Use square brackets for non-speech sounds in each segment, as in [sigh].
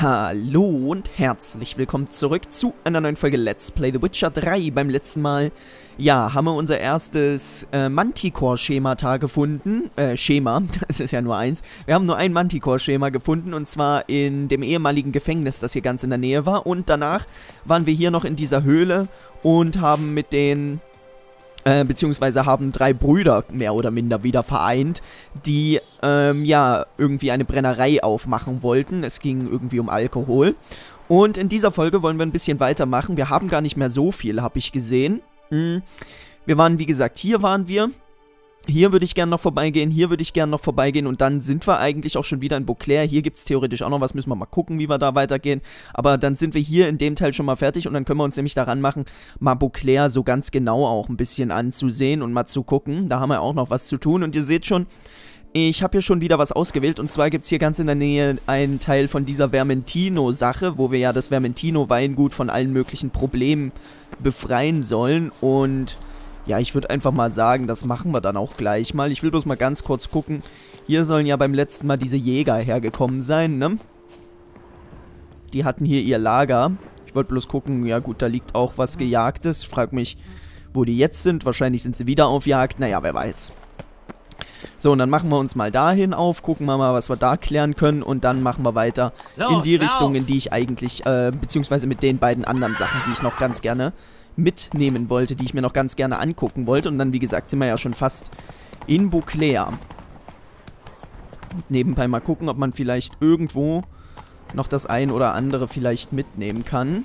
Hallo und herzlich willkommen zurück zu einer neuen Folge Let's Play The Witcher 3. Beim letzten Mal, ja, haben wir unser erstes äh, Manticore-Schemata gefunden. Äh, Schema, [laughs] das ist ja nur eins. Wir haben nur ein Manticore-Schema gefunden und zwar in dem ehemaligen Gefängnis, das hier ganz in der Nähe war. Und danach waren wir hier noch in dieser Höhle und haben mit den äh, beziehungsweise haben drei Brüder mehr oder minder wieder vereint, die ähm, ja irgendwie eine Brennerei aufmachen wollten. Es ging irgendwie um Alkohol. Und in dieser Folge wollen wir ein bisschen weitermachen. Wir haben gar nicht mehr so viel, habe ich gesehen. Hm. Wir waren, wie gesagt, hier waren wir. Hier würde ich gerne noch vorbeigehen, hier würde ich gerne noch vorbeigehen und dann sind wir eigentlich auch schon wieder in Beauclair. Hier gibt es theoretisch auch noch was, müssen wir mal gucken, wie wir da weitergehen. Aber dann sind wir hier in dem Teil schon mal fertig und dann können wir uns nämlich daran machen, mal Beauclair so ganz genau auch ein bisschen anzusehen und mal zu gucken. Da haben wir auch noch was zu tun und ihr seht schon, ich habe hier schon wieder was ausgewählt und zwar gibt es hier ganz in der Nähe einen Teil von dieser Vermentino-Sache, wo wir ja das Vermentino-Weingut von allen möglichen Problemen befreien sollen und ja, ich würde einfach mal sagen, das machen wir dann auch gleich mal. Ich will bloß mal ganz kurz gucken. Hier sollen ja beim letzten Mal diese Jäger hergekommen sein, ne? Die hatten hier ihr Lager. Ich wollte bloß gucken, ja gut, da liegt auch was Gejagtes. Ich frage mich, wo die jetzt sind. Wahrscheinlich sind sie wieder auf Jagd. Naja, wer weiß. So, und dann machen wir uns mal dahin auf, gucken wir mal, was wir da klären können und dann machen wir weiter Los, in die Richtung, in die ich eigentlich, äh, beziehungsweise mit den beiden anderen Sachen, die ich noch ganz gerne mitnehmen wollte, die ich mir noch ganz gerne angucken wollte. Und dann, wie gesagt, sind wir ja schon fast in Beauclair. Nebenbei mal gucken, ob man vielleicht irgendwo noch das ein oder andere vielleicht mitnehmen kann.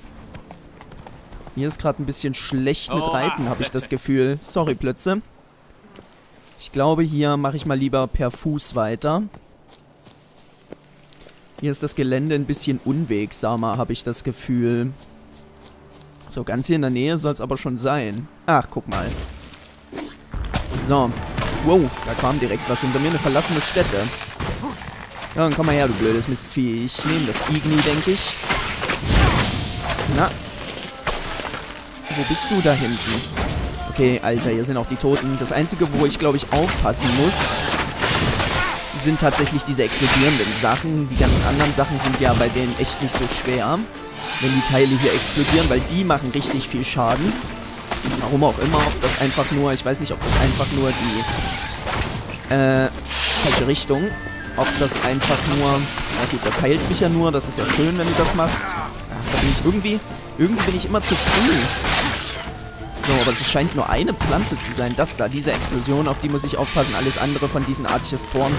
Hier ist gerade ein bisschen schlecht mit Reiten, habe ich das Gefühl. Sorry, Plötze. Ich glaube, hier mache ich mal lieber per Fuß weiter. Hier ist das Gelände ein bisschen unwegsamer, habe ich das Gefühl. So, ganz hier in der Nähe soll es aber schon sein. Ach, guck mal. So. Wow, da kam direkt was hinter mir. Eine verlassene Stätte. Ja, dann komm mal her, du blödes Mistvieh. Ich nehme das Igni, denke ich. Na. Wo bist du da hinten? Okay, Alter, hier sind auch die Toten. Das Einzige, wo ich, glaube ich, aufpassen muss, sind tatsächlich diese explodierenden Sachen. Die ganzen anderen Sachen sind ja bei denen echt nicht so schwer wenn die Teile hier explodieren, weil die machen richtig viel Schaden. Warum auch immer, ob das einfach nur, ich weiß nicht, ob das einfach nur die, äh, falsche Richtung, ob das einfach nur, na gut, das heilt mich ja nur, das ist ja schön, wenn du das machst. Ach, da bin ich irgendwie, irgendwie bin ich immer zu früh. So, aber es scheint nur eine Pflanze zu sein, das da, diese Explosion, auf die muss ich aufpassen. Alles andere von diesen Archesporen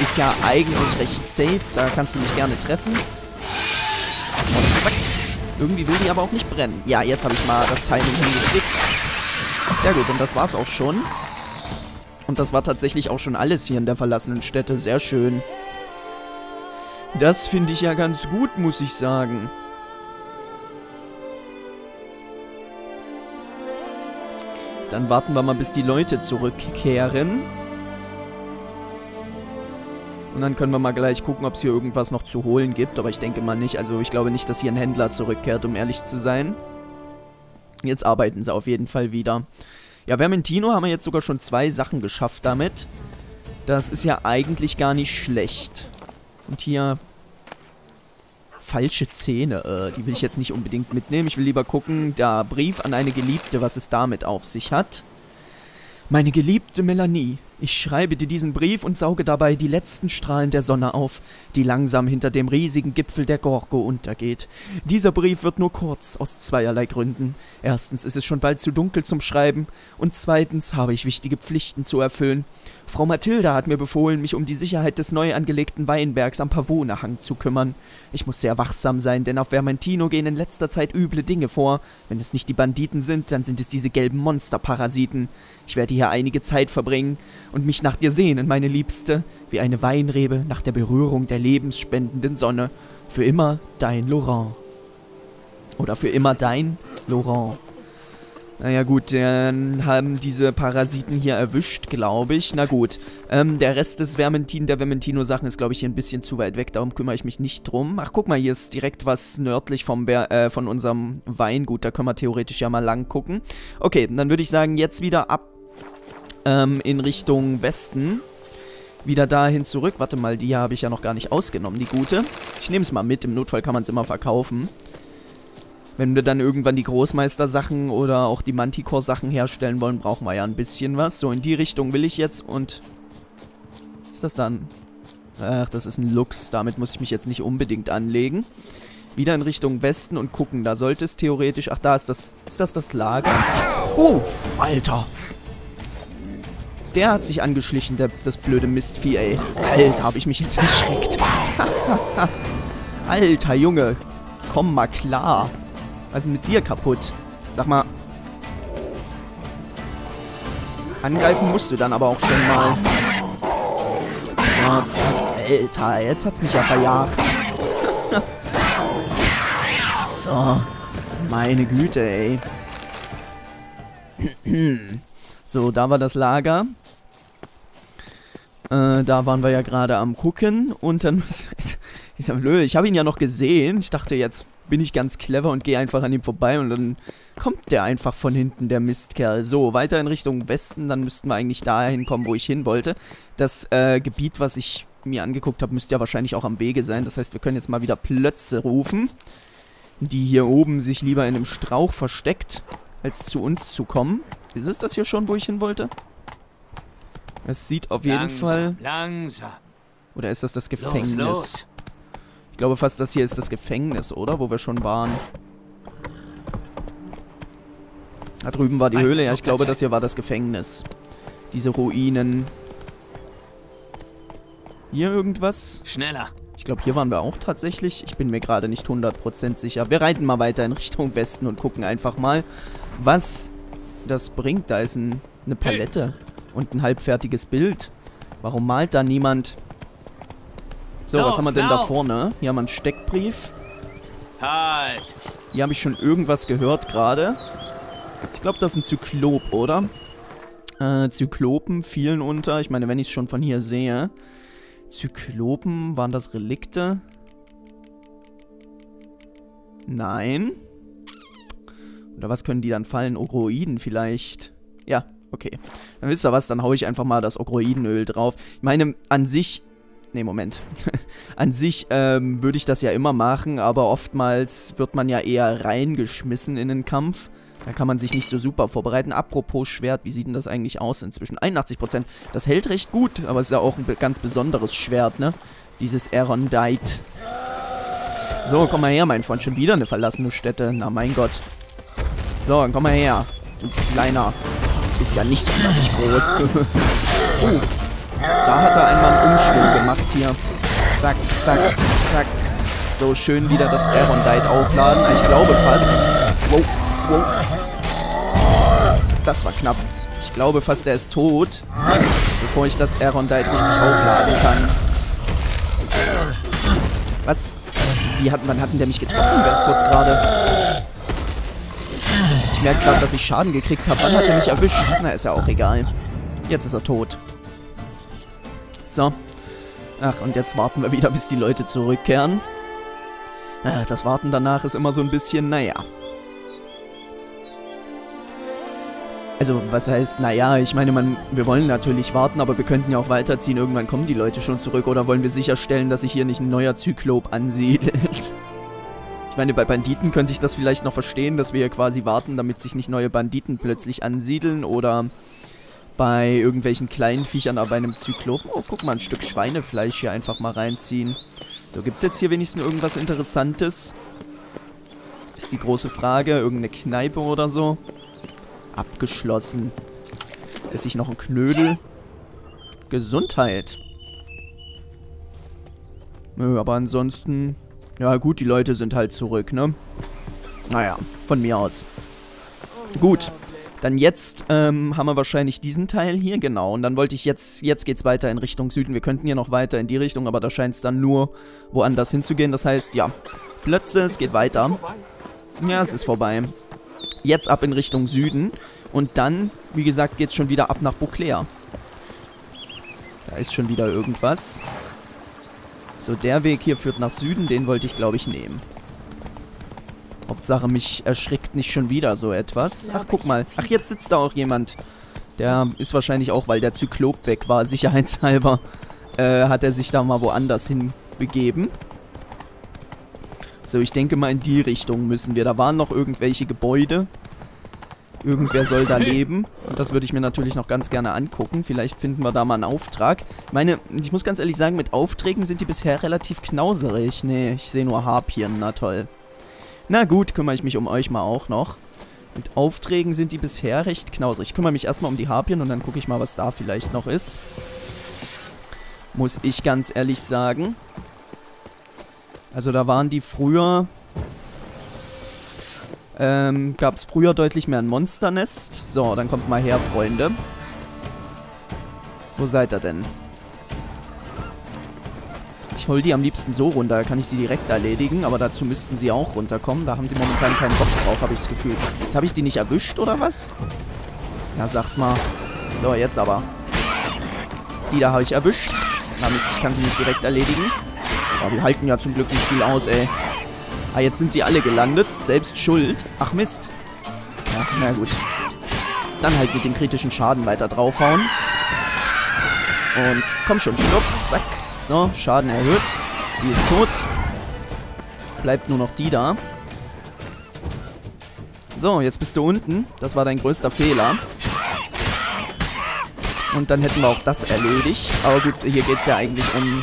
ist ja eigentlich recht safe, da kannst du mich gerne treffen. Und zack, irgendwie will die aber auch nicht brennen. Ja, jetzt habe ich mal das Timing hingekriegt. Sehr gut, und das war's auch schon. Und das war tatsächlich auch schon alles hier in der verlassenen Stätte. Sehr schön. Das finde ich ja ganz gut, muss ich sagen. Dann warten wir mal, bis die Leute zurückkehren. Und dann können wir mal gleich gucken, ob es hier irgendwas noch zu holen gibt. Aber ich denke mal nicht. Also ich glaube nicht, dass hier ein Händler zurückkehrt, um ehrlich zu sein. Jetzt arbeiten sie auf jeden Fall wieder. Ja, Vermentino haben wir jetzt sogar schon zwei Sachen geschafft damit. Das ist ja eigentlich gar nicht schlecht. Und hier... Falsche Zähne, äh, die will ich jetzt nicht unbedingt mitnehmen. Ich will lieber gucken, der Brief an eine Geliebte, was es damit auf sich hat. Meine geliebte Melanie, ich schreibe dir diesen Brief und sauge dabei die letzten Strahlen der Sonne auf, die langsam hinter dem riesigen Gipfel der Gorgo untergeht. Dieser Brief wird nur kurz, aus zweierlei Gründen. Erstens ist es schon bald zu dunkel zum Schreiben, und zweitens habe ich wichtige Pflichten zu erfüllen. Frau Mathilda hat mir befohlen, mich um die Sicherheit des neu angelegten Weinbergs am Pavonehang zu kümmern. Ich muss sehr wachsam sein, denn auf Vermentino gehen in letzter Zeit üble Dinge vor. Wenn es nicht die Banditen sind, dann sind es diese gelben Monsterparasiten. Ich werde hier einige Zeit verbringen und mich nach dir sehnen, meine Liebste, wie eine Weinrebe nach der Berührung der lebensspendenden Sonne. Für immer dein Laurent. Oder für immer dein Laurent. Naja gut, dann haben diese Parasiten hier erwischt, glaube ich. Na gut, ähm, der Rest des Vermentin, der Vermentino-Sachen ist, glaube ich, hier ein bisschen zu weit weg. Darum kümmere ich mich nicht drum. Ach, guck mal, hier ist direkt was nördlich vom Ber äh, von unserem Weingut. Da können wir theoretisch ja mal lang gucken. Okay, dann würde ich sagen, jetzt wieder ab ähm, in Richtung Westen. wieder dahin zurück. Warte mal, die habe ich ja noch gar nicht ausgenommen, die gute. Ich nehme es mal mit, im Notfall kann man es immer verkaufen. Wenn wir dann irgendwann die Großmeister-Sachen oder auch die Manticore-Sachen herstellen wollen, brauchen wir ja ein bisschen was. So, in die Richtung will ich jetzt und... Ist das dann... Ach, das ist ein Lux. Damit muss ich mich jetzt nicht unbedingt anlegen. Wieder in Richtung Westen und gucken. Da sollte es theoretisch... Ach, da ist das... Ist das das Lager? Oh, Alter. Der hat sich angeschlichen, der, das blöde Mistvieh, ey. Alter, habe ich mich jetzt [laughs] erschreckt. [laughs] Alter, Junge. Komm mal klar. Was ist mit dir kaputt? Sag mal. Angreifen musst du dann aber auch schon mal. Alter, jetzt hat's mich ja verjagt. [laughs] so. Meine Güte, ey. [clears throat] so, da war das Lager. Äh, da waren wir ja gerade am gucken und dann... [laughs] ich habe ihn ja noch gesehen. Ich dachte, jetzt bin ich ganz clever und gehe einfach an ihm vorbei und dann kommt der einfach von hinten, der Mistkerl. So, weiter in Richtung Westen, dann müssten wir eigentlich dahin kommen, wo ich hin wollte. Das äh, Gebiet, was ich mir angeguckt habe, müsste ja wahrscheinlich auch am Wege sein. Das heißt, wir können jetzt mal wieder Plötze rufen, die hier oben sich lieber in einem Strauch versteckt, als zu uns zu kommen. Ist es das hier schon, wo ich hin wollte? Es sieht auf jeden langsam, Fall... Langsam. Oder ist das das Gefängnis? Los, los. Ich glaube fast, das hier ist das Gefängnis, oder? Wo wir schon waren. Da drüben war die Höhle. Ja, ich glaube, das hier war das Gefängnis. Diese Ruinen. Hier irgendwas? Schneller. Ich glaube, hier waren wir auch tatsächlich. Ich bin mir gerade nicht 100% sicher. Wir reiten mal weiter in Richtung Westen und gucken einfach mal, was das bringt. Da ist ein, eine Palette und ein halbfertiges Bild. Warum malt da niemand so, los, was haben wir denn lauf. da vorne? Hier haben wir einen Steckbrief. Halt. Hier habe ich schon irgendwas gehört gerade. Ich glaube, das ist ein Zyklop, oder? Äh, Zyklopen fielen unter. Ich meine, wenn ich es schon von hier sehe. Zyklopen, waren das Relikte? Nein. Oder was können die dann fallen? Ogroiden vielleicht? Ja, okay. Dann wisst ihr was, dann haue ich einfach mal das Ogroidenöl drauf. Ich meine, an sich Nee, Moment. [laughs] An sich ähm, würde ich das ja immer machen, aber oftmals wird man ja eher reingeschmissen in den Kampf. Da kann man sich nicht so super vorbereiten. Apropos Schwert, wie sieht denn das eigentlich aus inzwischen? 81%. Das hält recht gut, aber es ist ja auch ein ganz besonderes Schwert, ne? Dieses Aeronite. So, komm mal her, mein Freund. Schon wieder eine verlassene Stätte. Na, mein Gott. So, komm mal her. Du Kleiner. Bist ja nicht so wirklich groß. oh. Da hat er einmal einen Umschwung gemacht hier. Zack, zack, zack. So, schön wieder das Aerondite aufladen. Ich glaube fast... Wow, wow. Das war knapp. Ich glaube fast, er ist tot, bevor ich das Aerondite richtig aufladen kann. Was? Wie hat, wann hat denn der mich getroffen? Ganz kurz gerade. Ich merke gerade, dass ich Schaden gekriegt habe. Wann hat er mich erwischt? Na, ist ja auch egal. Jetzt ist er tot. So. Ach, und jetzt warten wir wieder, bis die Leute zurückkehren. Äh, das Warten danach ist immer so ein bisschen, naja. Also, was heißt, naja, ich meine, man, wir wollen natürlich warten, aber wir könnten ja auch weiterziehen. Irgendwann kommen die Leute schon zurück. Oder wollen wir sicherstellen, dass sich hier nicht ein neuer Zyklop ansiedelt? Ich meine, bei Banditen könnte ich das vielleicht noch verstehen, dass wir hier quasi warten, damit sich nicht neue Banditen plötzlich ansiedeln. Oder bei irgendwelchen kleinen Viechern, aber bei einem Zyklopen. Oh, guck mal, ein Stück Schweinefleisch hier einfach mal reinziehen. So, gibt es jetzt hier wenigstens irgendwas Interessantes? Ist die große Frage. Irgendeine Kneipe oder so? Abgeschlossen. Esse ich noch einen Knödel? Gesundheit. Nö, aber ansonsten... Ja gut, die Leute sind halt zurück, ne? Naja, von mir aus. Gut, dann jetzt ähm, haben wir wahrscheinlich diesen Teil hier, genau. Und dann wollte ich jetzt, jetzt geht es weiter in Richtung Süden. Wir könnten hier noch weiter in die Richtung, aber da scheint es dann nur woanders hinzugehen. Das heißt, ja, Plötze, es geht weiter. Ja, es ist vorbei. Jetzt ab in Richtung Süden. Und dann, wie gesagt, geht es schon wieder ab nach Beauclair. Da ist schon wieder irgendwas. So, der Weg hier führt nach Süden, den wollte ich, glaube ich, nehmen. Hauptsache, mich erschrickt nicht schon wieder so etwas. Ach, guck mal. Ach, jetzt sitzt da auch jemand. Der ist wahrscheinlich auch, weil der Zyklop weg war, [laughs] sicherheitshalber, äh, hat er sich da mal woanders hinbegeben. So, ich denke mal in die Richtung müssen wir. Da waren noch irgendwelche Gebäude. Irgendwer soll da [laughs] leben. Und das würde ich mir natürlich noch ganz gerne angucken. Vielleicht finden wir da mal einen Auftrag. Ich meine, ich muss ganz ehrlich sagen, mit Aufträgen sind die bisher relativ knauserig. Nee, ich sehe nur Harpien. Na toll. Na gut, kümmere ich mich um euch mal auch noch. Mit Aufträgen sind die bisher recht knauserig. Ich kümmere mich erstmal um die Harpien und dann gucke ich mal, was da vielleicht noch ist. Muss ich ganz ehrlich sagen. Also da waren die früher... Ähm, gab es früher deutlich mehr ein Monsternest. So, dann kommt mal her, Freunde. Wo seid ihr denn? Ich hol die am liebsten so runter, da kann ich sie direkt erledigen, aber dazu müssten sie auch runterkommen. Da haben sie momentan keinen Bock drauf, habe ich das Gefühl. Jetzt habe ich die nicht erwischt, oder was? Ja, sagt mal. So, jetzt aber. Die da habe ich erwischt. Na Mist, ich kann sie nicht direkt erledigen. Oh, die halten ja zum Glück nicht viel aus, ey. Ah, jetzt sind sie alle gelandet. Selbst schuld. Ach, Mist. Ja, na gut. Dann halt mit dem kritischen Schaden weiter draufhauen. Und komm schon, stopp. Zack. So, Schaden erhöht. Die ist tot. Bleibt nur noch die da. So, jetzt bist du unten. Das war dein größter Fehler. Und dann hätten wir auch das erledigt. Aber gut, hier geht es ja eigentlich um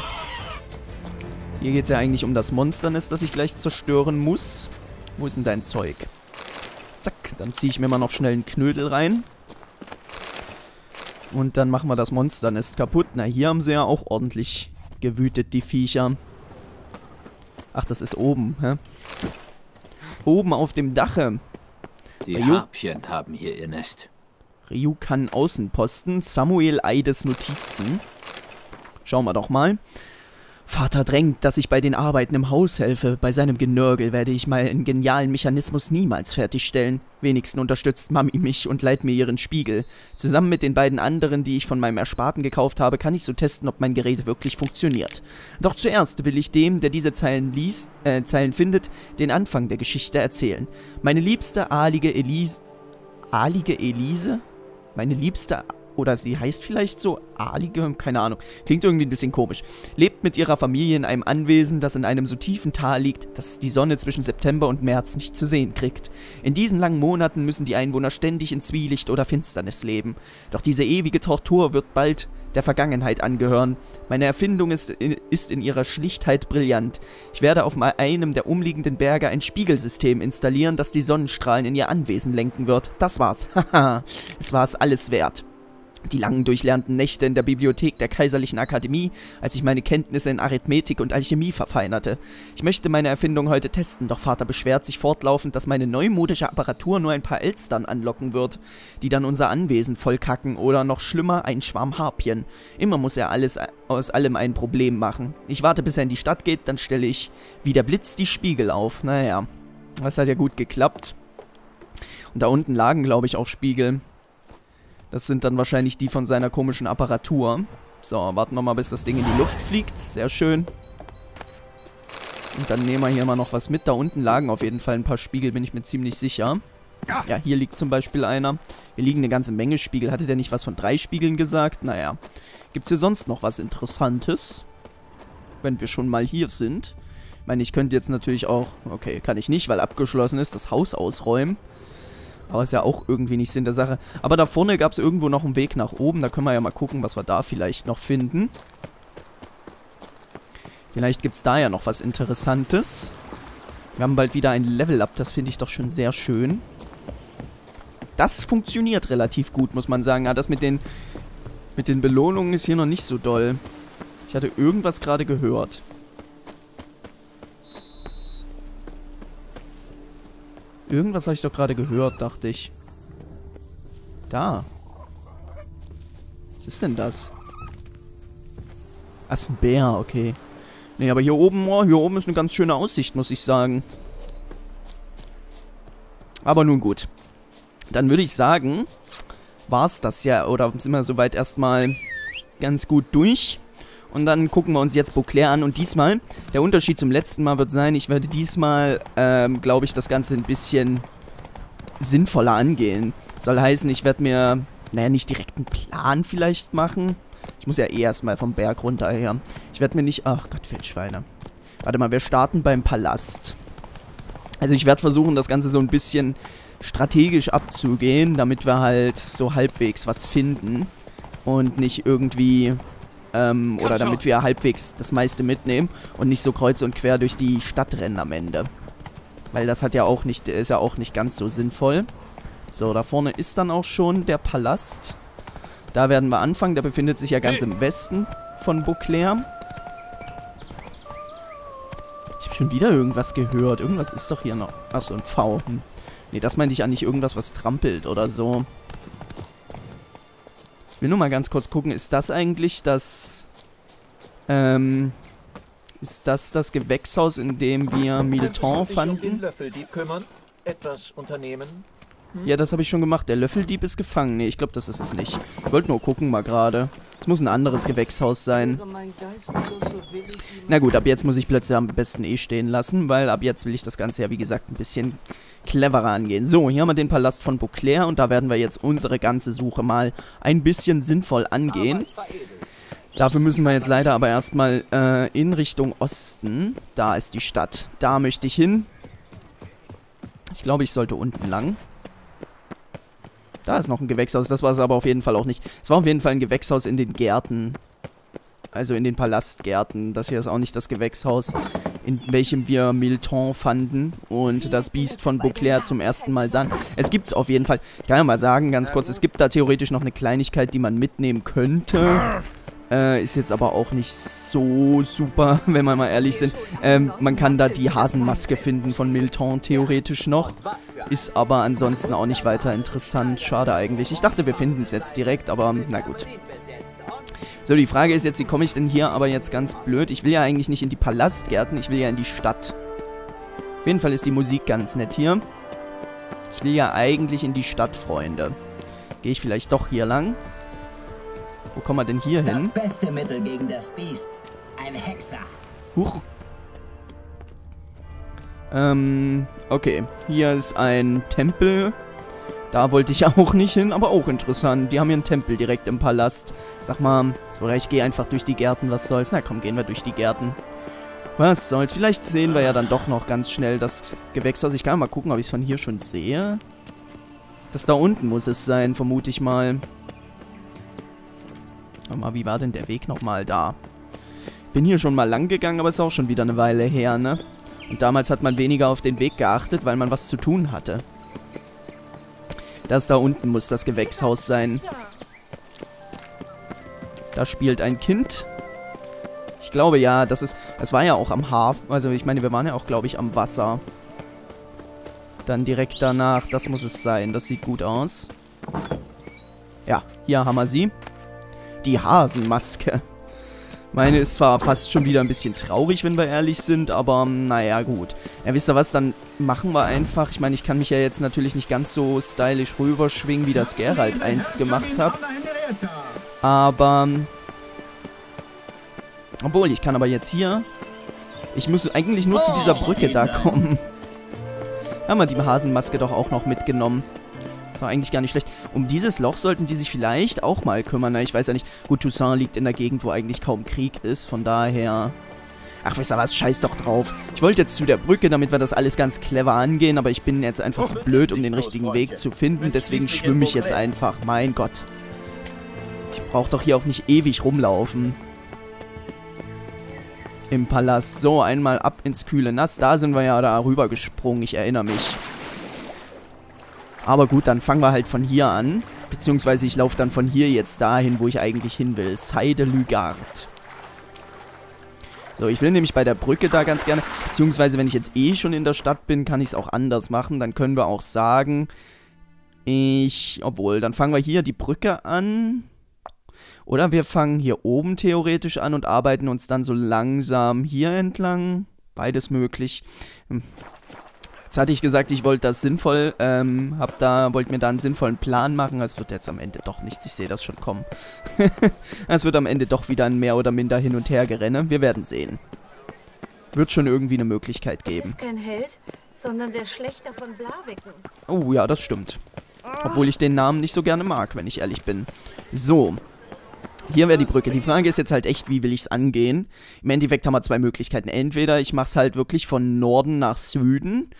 hier geht es ja eigentlich um das Monsternest, das ich gleich zerstören muss. Wo ist denn dein Zeug? Zack, dann ziehe ich mir mal noch schnell einen Knödel rein. Und dann machen wir das Monsternest kaputt. Na, hier haben sie ja auch ordentlich gewütet, die Viecher. Ach, das ist oben, hä? Oben auf dem Dache. Die Ryu Harpien haben hier ihr Nest. Ryu kann Außenposten. Samuel Eides Notizen. Schauen wir doch mal. Vater drängt, dass ich bei den Arbeiten im Haus helfe. Bei seinem Genörgel werde ich meinen genialen Mechanismus niemals fertigstellen. Wenigstens unterstützt Mami mich und leiht mir ihren Spiegel. Zusammen mit den beiden anderen, die ich von meinem Ersparten gekauft habe, kann ich so testen, ob mein Gerät wirklich funktioniert. Doch zuerst will ich dem, der diese Zeilen liest, äh, Zeilen findet, den Anfang der Geschichte erzählen. Meine liebste alige Elise... Alige Elise? Meine liebste oder sie heißt vielleicht so Alige, keine Ahnung. Klingt irgendwie ein bisschen komisch. Lebt mit ihrer Familie in einem Anwesen, das in einem so tiefen Tal liegt, dass es die Sonne zwischen September und März nicht zu sehen kriegt. In diesen langen Monaten müssen die Einwohner ständig in Zwielicht oder Finsternis leben. Doch diese ewige Tortur wird bald der Vergangenheit angehören. Meine Erfindung ist in, ist in ihrer Schlichtheit brillant. Ich werde auf einem der umliegenden Berge ein Spiegelsystem installieren, das die Sonnenstrahlen in ihr Anwesen lenken wird. Das war's. [laughs] Haha, es war es alles wert. Die langen durchlernten Nächte in der Bibliothek der Kaiserlichen Akademie, als ich meine Kenntnisse in Arithmetik und Alchemie verfeinerte. Ich möchte meine Erfindung heute testen, doch Vater beschwert sich fortlaufend, dass meine neumodische Apparatur nur ein paar Elstern anlocken wird, die dann unser Anwesen vollkacken oder noch schlimmer, ein Schwarm Harpien. Immer muss er alles aus allem ein Problem machen. Ich warte, bis er in die Stadt geht, dann stelle ich wie der Blitz die Spiegel auf. Naja, das hat ja gut geklappt. Und da unten lagen, glaube ich, auch Spiegel. Das sind dann wahrscheinlich die von seiner komischen Apparatur. So, warten wir mal, bis das Ding in die Luft fliegt. Sehr schön. Und dann nehmen wir hier mal noch was mit. Da unten lagen auf jeden Fall ein paar Spiegel, bin ich mir ziemlich sicher. Ja, hier liegt zum Beispiel einer. Hier liegen eine ganze Menge Spiegel. Hatte der nicht was von drei Spiegeln gesagt? Naja. Gibt es hier sonst noch was Interessantes? Wenn wir schon mal hier sind. Ich meine, ich könnte jetzt natürlich auch... Okay, kann ich nicht, weil abgeschlossen ist. Das Haus ausräumen. Aber ist ja auch irgendwie nicht Sinn der Sache. Aber da vorne gab es irgendwo noch einen Weg nach oben. Da können wir ja mal gucken, was wir da vielleicht noch finden. Vielleicht gibt es da ja noch was Interessantes. Wir haben bald wieder ein Level-Up. Das finde ich doch schon sehr schön. Das funktioniert relativ gut, muss man sagen. Ja, das mit den, mit den Belohnungen ist hier noch nicht so doll. Ich hatte irgendwas gerade gehört. Irgendwas habe ich doch gerade gehört, dachte ich. Da. Was ist denn das? Das ist ein Bär, okay. Nee, aber hier oben, oh, hier oben ist eine ganz schöne Aussicht, muss ich sagen. Aber nun gut. Dann würde ich sagen, war es das ja, oder sind wir soweit erstmal ganz gut durch. Und dann gucken wir uns jetzt Beauclair an. Und diesmal, der Unterschied zum letzten Mal wird sein, ich werde diesmal, ähm, glaube ich, das Ganze ein bisschen sinnvoller angehen. Soll heißen, ich werde mir, naja, nicht direkt einen Plan vielleicht machen. Ich muss ja eh erstmal vom Berg runter her. Ich werde mir nicht... Ach Gott, Wildschweine. Warte mal, wir starten beim Palast. Also ich werde versuchen, das Ganze so ein bisschen strategisch abzugehen, damit wir halt so halbwegs was finden. Und nicht irgendwie... Ähm, oder damit wir halbwegs das meiste mitnehmen und nicht so kreuz und quer durch die Stadt rennen am Ende. Weil das hat ja auch nicht, ist ja auch nicht ganz so sinnvoll. So, da vorne ist dann auch schon der Palast. Da werden wir anfangen. Der befindet sich ja ganz hey. im Westen von Beauclair. Ich habe schon wieder irgendwas gehört. Irgendwas ist doch hier noch. Achso, ein V. Hm. Nee, das meinte ich eigentlich irgendwas, was trampelt oder so. Ich will nur mal ganz kurz gucken. Ist das eigentlich das... Ähm... Ist das das Gewächshaus, in dem wir Milton fanden? Etwas unternehmen? Hm? Ja, das habe ich schon gemacht. Der Löffeldieb ist gefangen. Nee, ich glaube, das ist es nicht. Ich wollte nur gucken mal gerade. Es muss ein anderes Gewächshaus sein. Na gut, ab jetzt muss ich Plätze am besten eh stehen lassen, weil ab jetzt will ich das Ganze ja, wie gesagt, ein bisschen cleverer angehen. So, hier haben wir den Palast von Beauclair und da werden wir jetzt unsere ganze Suche mal ein bisschen sinnvoll angehen. Dafür müssen wir jetzt leider aber erstmal äh, in Richtung Osten. Da ist die Stadt. Da möchte ich hin. Ich glaube, ich sollte unten lang. Da ist noch ein Gewächshaus. Das war es aber auf jeden Fall auch nicht. Es war auf jeden Fall ein Gewächshaus in den Gärten. Also in den Palastgärten. Das hier ist auch nicht das Gewächshaus, in welchem wir Milton fanden und das Biest von Beauclair zum ersten Mal sahen. Es gibt es auf jeden Fall. Ich kann ja mal sagen, ganz kurz, es gibt da theoretisch noch eine Kleinigkeit, die man mitnehmen könnte. Äh, ist jetzt aber auch nicht so super, [laughs] wenn wir mal ehrlich sind. Ähm, man kann da die Hasenmaske finden von Milton theoretisch noch. Ist aber ansonsten auch nicht weiter interessant. Schade eigentlich. Ich dachte, wir finden es jetzt direkt, aber na gut. So, die Frage ist jetzt, wie komme ich denn hier aber jetzt ganz blöd? Ich will ja eigentlich nicht in die Palastgärten, ich will ja in die Stadt. Auf jeden Fall ist die Musik ganz nett hier. Ich will ja eigentlich in die Stadt, Freunde. Gehe ich vielleicht doch hier lang? Wo kommen wir denn hier hin? Das beste Mittel gegen das Biest. Ein Hexer. Huch. Ähm, okay. Hier ist ein Tempel. Da wollte ich [laughs] auch nicht hin, aber auch interessant. Die haben hier einen Tempel direkt im Palast. Sag mal, so, ich gehe einfach durch die Gärten, was soll's? Na komm, gehen wir durch die Gärten. Was soll's? Vielleicht sehen wir ja dann doch noch ganz schnell das Gewächshaus. Ich kann mal gucken, ob ich es von hier schon sehe. Das da unten muss es sein, vermute ich mal. Warte mal, wie war denn der Weg nochmal da? Bin hier schon mal lang gegangen, aber ist auch schon wieder eine Weile her, ne? Und damals hat man weniger auf den Weg geachtet, weil man was zu tun hatte. Das da unten muss das Gewächshaus sein. Da spielt ein Kind. Ich glaube ja, das ist... Es war ja auch am Hafen. Also ich meine, wir waren ja auch, glaube ich, am Wasser. Dann direkt danach. Das muss es sein. Das sieht gut aus. Ja, hier haben wir sie die Hasenmaske. Meine ist zwar fast schon wieder ein bisschen traurig, wenn wir ehrlich sind, aber naja, gut. Ja, wisst ihr was, dann machen wir einfach. Ich meine, ich kann mich ja jetzt natürlich nicht ganz so stylisch rüberschwingen, wie das Geralt einst gemacht hat. Aber... Obwohl, ich kann aber jetzt hier... Ich muss eigentlich nur zu dieser Brücke da kommen. Haben wir die Hasenmaske doch auch noch mitgenommen. War eigentlich gar nicht schlecht. Um dieses Loch sollten die sich vielleicht auch mal kümmern. Ich weiß ja nicht. Gut, Toussaint liegt in der Gegend, wo eigentlich kaum Krieg ist. Von daher... Ach, wisst ihr was? Scheiß doch drauf. Ich wollte jetzt zu der Brücke, damit wir das alles ganz clever angehen, aber ich bin jetzt einfach zu blöd, um den richtigen Weg zu finden. Deswegen schwimme ich jetzt einfach. Mein Gott. Ich brauche doch hier auch nicht ewig rumlaufen. Im Palast. So, einmal ab ins kühle Nass. Da sind wir ja da rüber gesprungen. Ich erinnere mich. Aber gut, dann fangen wir halt von hier an. Beziehungsweise ich laufe dann von hier jetzt dahin, wo ich eigentlich hin will. Seide Lugard. So, ich will nämlich bei der Brücke da ganz gerne, beziehungsweise wenn ich jetzt eh schon in der Stadt bin, kann ich es auch anders machen. Dann können wir auch sagen, ich, obwohl, dann fangen wir hier die Brücke an. Oder wir fangen hier oben theoretisch an und arbeiten uns dann so langsam hier entlang. Beides möglich. Jetzt hatte ich gesagt, ich wollte das sinnvoll, ähm, hab da, wollte mir da einen sinnvollen Plan machen. Es wird jetzt am Ende doch nichts, ich sehe das schon kommen. [laughs] es wird am Ende doch wieder ein mehr oder minder hin und her gerenne. Wir werden sehen. Wird schon irgendwie eine Möglichkeit geben. Das ist kein Held, sondern der Schlechter von Blaviken. Oh ja, das stimmt. Obwohl ich den Namen nicht so gerne mag, wenn ich ehrlich bin. So. Hier wäre die Brücke. Die Frage ist jetzt halt echt, wie will ich es angehen? Im Endeffekt haben wir zwei Möglichkeiten. Entweder ich mache es halt wirklich von Norden nach Süden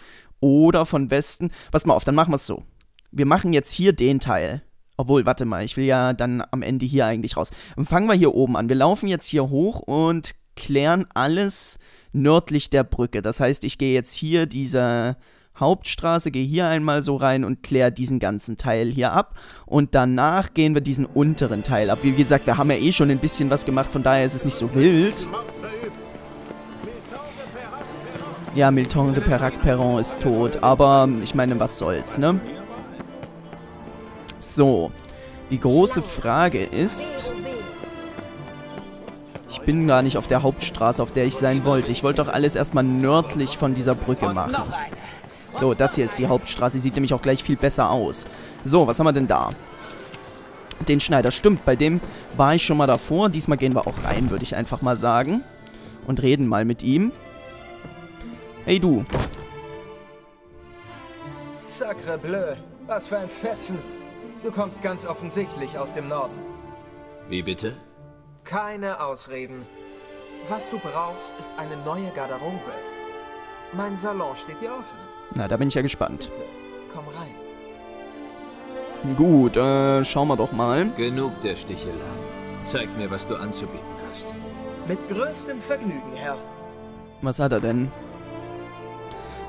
oder von Westen. Pass mal auf, dann machen wir es so. Wir machen jetzt hier den Teil. Obwohl, warte mal, ich will ja dann am Ende hier eigentlich raus. Dann fangen wir hier oben an. Wir laufen jetzt hier hoch und klären alles nördlich der Brücke. Das heißt, ich gehe jetzt hier diese Hauptstraße, gehe hier einmal so rein und kläre diesen ganzen Teil hier ab. Und danach gehen wir diesen unteren Teil ab. Wie gesagt, wir haben ja eh schon ein bisschen was gemacht, von daher ist es nicht so wild. Ja, Milton de Perrac-Perron ist tot, aber ich meine, was soll's, ne? So, die große Frage ist... Ich bin gar nicht auf der Hauptstraße, auf der ich sein wollte. Ich wollte doch alles erstmal nördlich von dieser Brücke machen. So, das hier ist die Hauptstraße. Sieht nämlich auch gleich viel besser aus. So, was haben wir denn da? Den Schneider. Stimmt, bei dem war ich schon mal davor. Diesmal gehen wir auch rein, würde ich einfach mal sagen. Und reden mal mit ihm. Hey, du. Sacre bleu. Was für ein Fetzen. Du kommst ganz offensichtlich aus dem Norden. Wie bitte? Keine Ausreden. Was du brauchst, ist eine neue Garderobe. Mein Salon steht dir offen. Na, da bin ich ja gespannt. Bitte, komm rein. Gut, äh, schauen wir doch mal. Genug der Stichelei. Zeig mir, was du anzubieten hast. Mit größtem Vergnügen, Herr. Was hat er denn?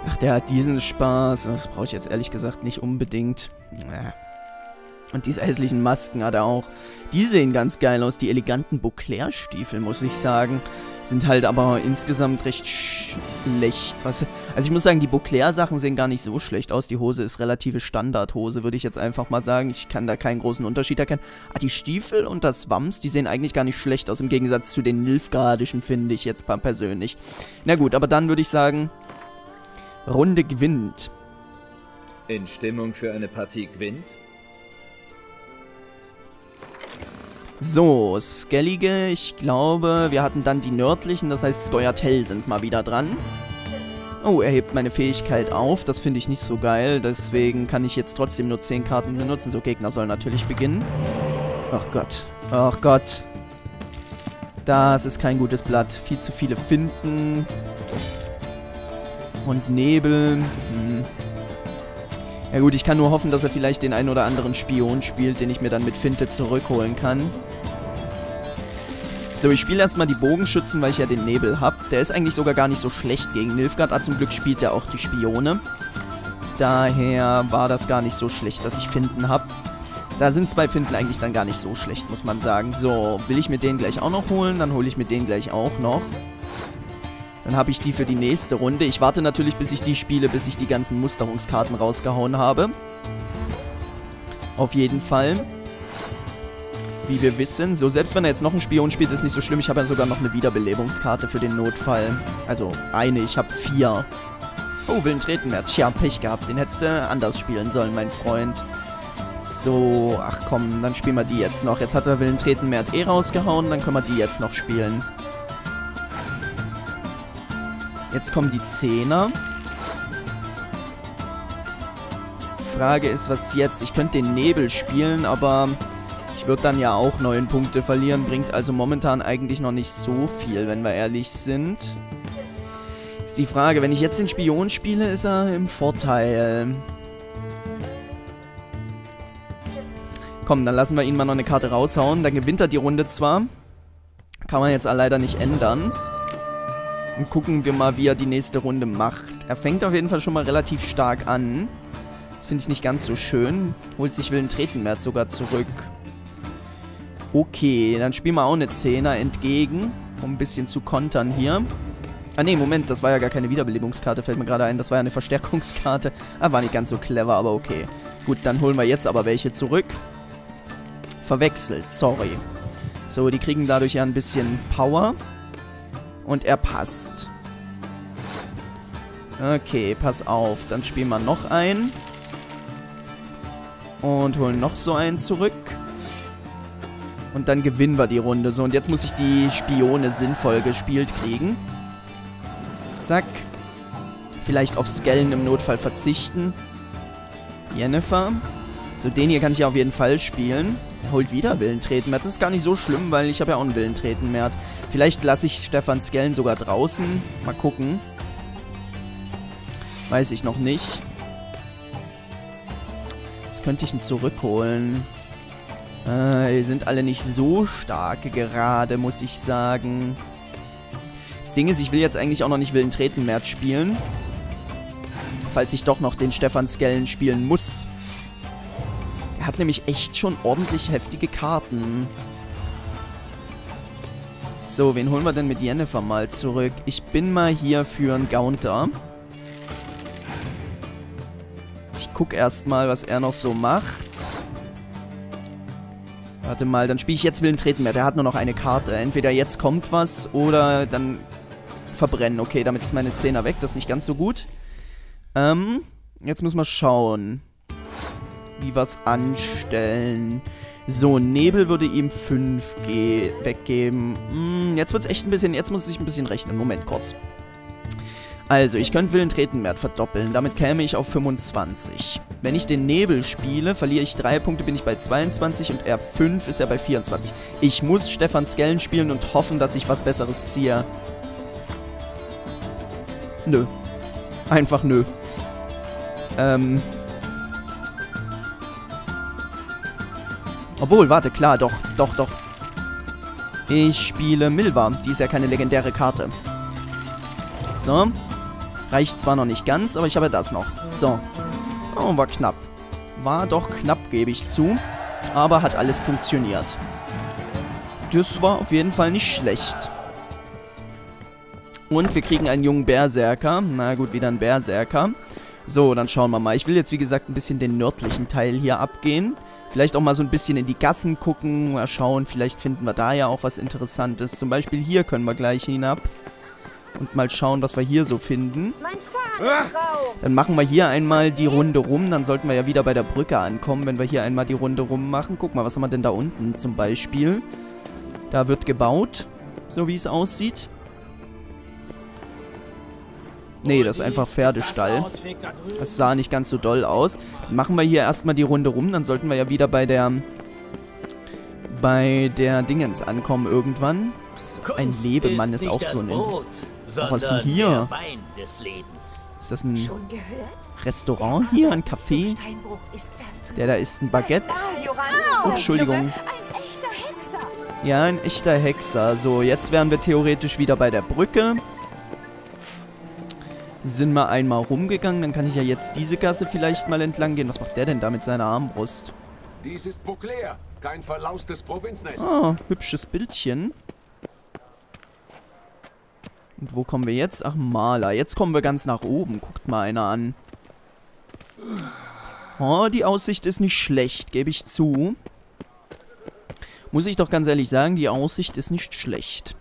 Ach, der hat diesen Spaß. Das brauche ich jetzt ehrlich gesagt nicht unbedingt. Und diese hässlichen Masken hat er auch. Die sehen ganz geil aus. Die eleganten Beauclair-Stiefel, muss ich sagen. Sind halt aber insgesamt recht schlecht. Was, also ich muss sagen, die Beauclair-Sachen sehen gar nicht so schlecht aus. Die Hose ist relative Standardhose, würde ich jetzt einfach mal sagen. Ich kann da keinen großen Unterschied erkennen. Ah, die Stiefel und das Wams, die sehen eigentlich gar nicht schlecht aus. Im Gegensatz zu den Nilfgardischen, finde ich jetzt persönlich. Na gut, aber dann würde ich sagen, Runde gewinnt. In Stimmung für eine Partie gewinnt? So, Skellige, ich glaube, wir hatten dann die nördlichen, das heißt Skoyatel sind mal wieder dran. Oh, er hebt meine Fähigkeit auf, das finde ich nicht so geil, deswegen kann ich jetzt trotzdem nur 10 Karten benutzen. So, Gegner soll natürlich beginnen. Ach Gott, ach Gott. Das ist kein gutes Blatt. Viel zu viele Finden. Und Nebel. Hm. Ja gut, ich kann nur hoffen, dass er vielleicht den einen oder anderen Spion spielt, den ich mir dann mit Finte zurückholen kann. So, ich spiele erstmal die Bogenschützen, weil ich ja den Nebel habe. Der ist eigentlich sogar gar nicht so schlecht gegen Nilfgaard. Ah, zum Glück spielt er auch die Spione. Daher war das gar nicht so schlecht, dass ich Finden habe. Da sind zwei Finden eigentlich dann gar nicht so schlecht, muss man sagen. So, will ich mir den gleich auch noch holen? Dann hole ich mir den gleich auch noch. Dann habe ich die für die nächste Runde. Ich warte natürlich, bis ich die spiele, bis ich die ganzen Musterungskarten rausgehauen habe. Auf jeden Fall. Wie wir wissen. So, selbst wenn er jetzt noch einen Spion spielt, ist nicht so schlimm. Ich habe ja sogar noch eine Wiederbelebungskarte für den Notfall. Also, eine. Ich habe vier. Oh, Willen treten mehr. Tja, Pech gehabt. Den hättest du anders spielen sollen, mein Freund. So, ach komm, dann spielen wir die jetzt noch. Jetzt hat er Willen mehr eh rausgehauen, dann können wir die jetzt noch spielen. Jetzt kommen die Zehner. Frage ist, was jetzt? Ich könnte den Nebel spielen, aber ich würde dann ja auch neun Punkte verlieren. Bringt also momentan eigentlich noch nicht so viel, wenn wir ehrlich sind. Ist die Frage, wenn ich jetzt den Spion spiele, ist er im Vorteil. Komm, dann lassen wir ihn mal noch eine Karte raushauen. Dann gewinnt er die Runde zwar. Kann man jetzt leider nicht ändern. Und gucken wir mal, wie er die nächste Runde macht. Er fängt auf jeden Fall schon mal relativ stark an. Das finde ich nicht ganz so schön. Holt sich Willen Tretenmerz sogar zurück. Okay, dann spielen wir auch eine Zehner entgegen, um ein bisschen zu kontern hier. Ah ne, Moment, das war ja gar keine Wiederbelebungskarte, fällt mir gerade ein. Das war ja eine Verstärkungskarte. Ah, war nicht ganz so clever, aber okay. Gut, dann holen wir jetzt aber welche zurück. Verwechselt, sorry. So, die kriegen dadurch ja ein bisschen Power. Und er passt. Okay, pass auf. Dann spielen wir noch einen. Und holen noch so einen zurück. Und dann gewinnen wir die Runde. So, und jetzt muss ich die Spione sinnvoll gespielt kriegen. Zack. Vielleicht auf Skellen im Notfall verzichten. Jennifer. So, den hier kann ich auf jeden Fall spielen. Holt wieder Willentretenwert. Das ist gar nicht so schlimm, weil ich habe ja auch einen Willentretenwert. Vielleicht lasse ich Stefan Skellen sogar draußen. Mal gucken. Weiß ich noch nicht. Was könnte ich denn zurückholen? Äh, die sind alle nicht so stark gerade, muss ich sagen. Das Ding ist, ich will jetzt eigentlich auch noch nicht Willen Treten mehr spielen. Falls ich doch noch den Stefan Skellen spielen muss. Er hat nämlich echt schon ordentlich heftige Karten. So, wen holen wir denn mit Jennifer mal zurück? Ich bin mal hier für einen Gaunter. Ich guck erstmal, was er noch so macht. Warte mal, dann spiele ich jetzt Willen treten mehr. Der hat nur noch eine Karte. Entweder jetzt kommt was oder dann verbrennen. Okay, damit ist meine Zehner weg. Das ist nicht ganz so gut. Ähm, jetzt müssen wir schauen, wie wir es anstellen. So, Nebel würde ihm 5 weggeben. Hm, jetzt wird es echt ein bisschen, jetzt muss ich ein bisschen rechnen. Moment, kurz. Also, ich könnte Willen Tretenwert verdoppeln. Damit käme ich auf 25. Wenn ich den Nebel spiele, verliere ich 3 Punkte, bin ich bei 22 und R5 ist er bei 24. Ich muss Stefan Skellen spielen und hoffen, dass ich was Besseres ziehe. Nö. Einfach nö. Ähm. Obwohl, warte, klar, doch, doch, doch. Ich spiele Milva. Die ist ja keine legendäre Karte. So. Reicht zwar noch nicht ganz, aber ich habe das noch. So. Oh, war knapp. War doch knapp, gebe ich zu. Aber hat alles funktioniert. Das war auf jeden Fall nicht schlecht. Und wir kriegen einen jungen Berserker. Na gut, wieder ein Berserker. So, dann schauen wir mal. Ich will jetzt, wie gesagt, ein bisschen den nördlichen Teil hier abgehen. Vielleicht auch mal so ein bisschen in die Gassen gucken. Mal schauen, vielleicht finden wir da ja auch was Interessantes. Zum Beispiel hier können wir gleich hinab. Und mal schauen, was wir hier so finden. Dann machen wir hier einmal die Runde rum. Dann sollten wir ja wieder bei der Brücke ankommen, wenn wir hier einmal die Runde rum machen. Guck mal, was haben wir denn da unten zum Beispiel? Da wird gebaut, so wie es aussieht. Nee, das ist einfach Pferdestall. Das sah nicht ganz so doll aus. Machen wir hier erstmal die Runde rum. Dann sollten wir ja wieder bei der... bei der Dingens ankommen irgendwann. Ein Lebemann ist auch so ein... Was ist denn hier? Ist das ein Restaurant hier? Ein Café? Der da ist ein Baguette. Oh, Entschuldigung. Ja, ein echter Hexer. So, jetzt wären wir theoretisch wieder bei der Brücke. Sind wir einmal rumgegangen, dann kann ich ja jetzt diese Gasse vielleicht mal entlang gehen. Was macht der denn da mit seiner Armbrust? Dies ist Beauclair, kein verlaustes Provinznest. Ah, hübsches Bildchen. Und wo kommen wir jetzt? Ach, Maler. Jetzt kommen wir ganz nach oben. Guckt mal einer an. Oh, die Aussicht ist nicht schlecht, gebe ich zu. Muss ich doch ganz ehrlich sagen, die Aussicht ist nicht schlecht.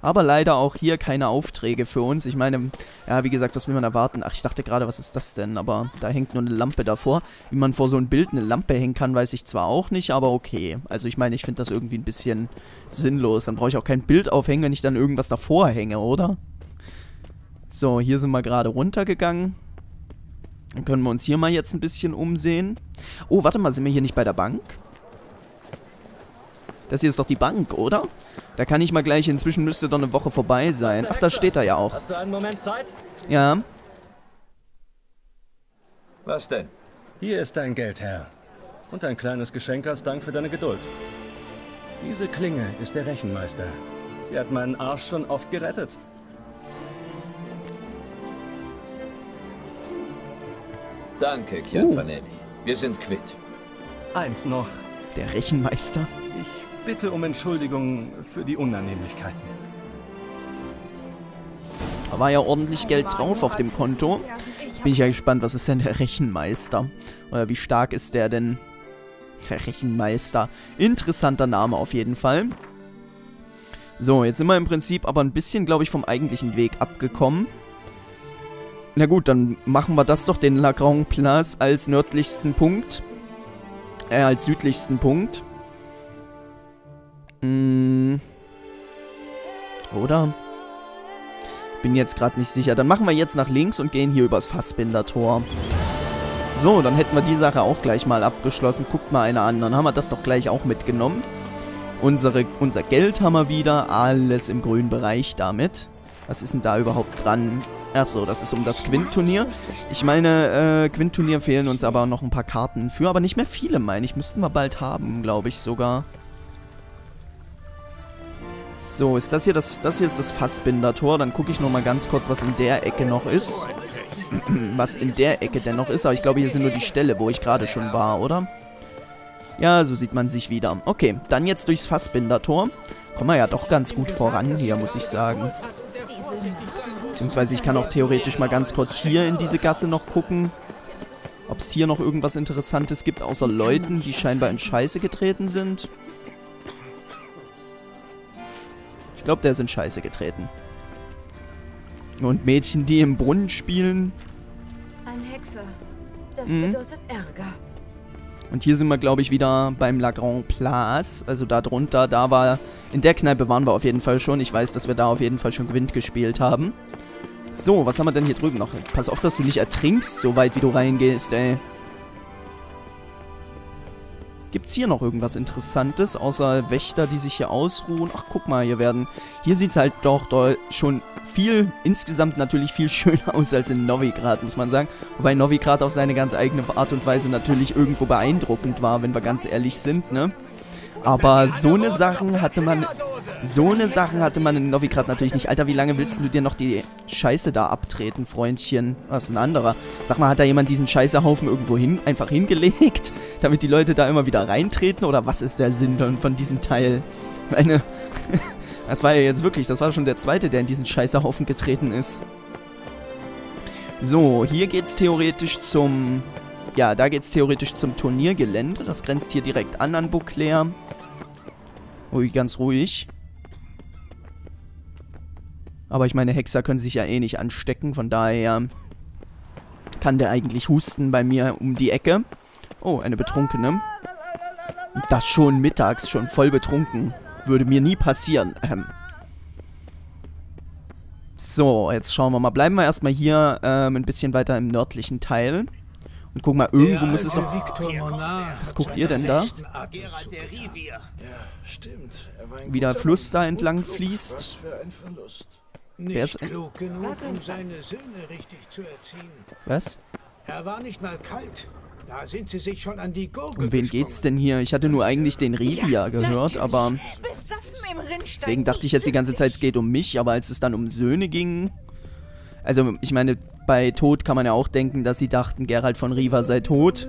Aber leider auch hier keine Aufträge für uns. Ich meine, ja, wie gesagt, was will man erwarten? Ach, ich dachte gerade, was ist das denn? Aber da hängt nur eine Lampe davor. Wie man vor so ein Bild eine Lampe hängen kann, weiß ich zwar auch nicht, aber okay. Also ich meine, ich finde das irgendwie ein bisschen sinnlos. Dann brauche ich auch kein Bild aufhängen, wenn ich dann irgendwas davor hänge, oder? So, hier sind wir gerade runtergegangen. Dann können wir uns hier mal jetzt ein bisschen umsehen. Oh, warte mal, sind wir hier nicht bei der Bank? Das hier ist doch die Bank, oder? Da kann ich mal gleich, inzwischen müsste doch eine Woche vorbei sein. Ach, da steht er ja auch. Hast du einen Moment Zeit? Ja. Was denn? Hier ist dein Geld, Herr. Und ein kleines Geschenk als Dank für deine Geduld. Diese Klinge ist der Rechenmeister. Sie hat meinen Arsch schon oft gerettet. Danke, Chianfanelli. Wir sind quitt. Eins noch. Der Rechenmeister. Ich bitte um Entschuldigung für die Unannehmlichkeiten. Da war ja ordentlich Geld drauf auf dem Konto. Jetzt bin ich ja gespannt, was ist denn der Rechenmeister? Oder wie stark ist der denn? Der Rechenmeister. Interessanter Name auf jeden Fall. So, jetzt sind wir im Prinzip aber ein bisschen, glaube ich, vom eigentlichen Weg abgekommen. Na gut, dann machen wir das doch, den La Grande Place, als nördlichsten Punkt. Äh, als südlichsten Punkt. Hm. Oder? Bin jetzt gerade nicht sicher. Dann machen wir jetzt nach links und gehen hier übers Fassbinder-Tor. So, dann hätten wir die Sache auch gleich mal abgeschlossen. Guckt mal einer an, dann haben wir das doch gleich auch mitgenommen. Unsere, unser Geld haben wir wieder, alles im grünen Bereich damit. Was ist denn da überhaupt dran? Achso, das ist um das Quint-Turnier. Ich meine, äh, Quint-Turnier fehlen uns aber noch ein paar Karten für, aber nicht mehr viele, meine ich. Müssten wir bald haben, glaube ich sogar. So, ist das hier das, das hier ist das Fassbinder-Tor. Dann gucke ich nochmal ganz kurz, was in der Ecke noch ist. [clears throat] was in der Ecke denn noch ist. Aber ich glaube, hier sind nur die Ställe, wo ich gerade schon war, oder? Ja, so sieht man sich wieder. Okay, dann jetzt durchs Fassbinder-Tor. Kommen wir ja doch ganz gut voran hier, muss ich sagen. Beziehungsweise ich kann auch theoretisch mal ganz kurz hier in diese Gasse noch gucken. Ob es hier noch irgendwas Interessantes gibt, außer Leuten, die scheinbar in Scheiße getreten sind. Glaube, der ist in Scheiße getreten. Und Mädchen, die im Brunnen spielen. Ein Hexer. Das Mhm. bedeutet Ärger. Und hier sind wir, glaube ich, wieder beim La Grande Place. Also da drunter, da war... In der Kneipe waren wir auf jeden Fall schon. Ich weiß, dass wir da auf jeden Fall schon Gewinn gespielt haben. So, was haben wir denn hier drüben noch? Pass auf, dass du nicht ertrinkst, so weit wie du reingehst, ey. Gibt's hier noch irgendwas Interessantes, außer Wächter, die sich hier ausruhen? Ach, guck mal, hier werden... Hier sieht's halt doch, doch schon viel, insgesamt natürlich viel [laughs] schöner aus als in Novigrad, muss man sagen. Wobei Novigrad auf seine ganz eigene Art und Weise natürlich irgendwo beeindruckend war, wenn wir ganz ehrlich sind, ne? Aber so eine Sachen hatte man... So eine Sachen hatte man in Novigrad natürlich nicht. Alter, wie lange willst du dir noch die Scheiße da abtreten, Freundchen? Was ein anderer. Sag mal, hat da jemand diesen Scheißehaufen irgendwo hin, einfach hingelegt, [laughs] damit die Leute da immer wieder reintreten? Oder was ist der Sinn von diesem Teil? Meine... [laughs] Das war ja jetzt wirklich, das war schon der zweite, der in diesen Scheißehaufen getreten ist. So, hier geht's theoretisch zum... Ja, da geht's theoretisch zum Turniergelände. Das grenzt hier direkt an an Beauclair. Ui, ganz ruhig. Aber ich meine, Hexer können sich ja eh nicht anstecken, von daher kann der eigentlich husten bei mir um die Ecke. Oh, eine Betrunkene. Und Das schon mittags, schon voll betrunken. Würde mir nie passieren. Ähm. So, jetzt schauen wir mal. Bleiben wir erstmal hier ähm, ein bisschen weiter im nördlichen Teil. Und gucken mal, irgendwo muss es doch... Was guckt ihr denn da? Wie der Fluss da entlang Was fließt. für ein Verlust. Wer Nicht ist- klug genug, um seine Söhne richtig zu erziehen. Was? Er war nicht mal kalt. Da sind sie sich schon an die Gurgel Um wen geht's denn hier? Ich hatte nur eigentlich den Rivia gehört, aber... Deswegen dachte ich jetzt die ganze Zeit, es geht um mich, aber als es dann um Söhne ging... Also, ich meine, bei Tod kann man ja auch denken, dass sie dachten, Gerald von Riva sei tot.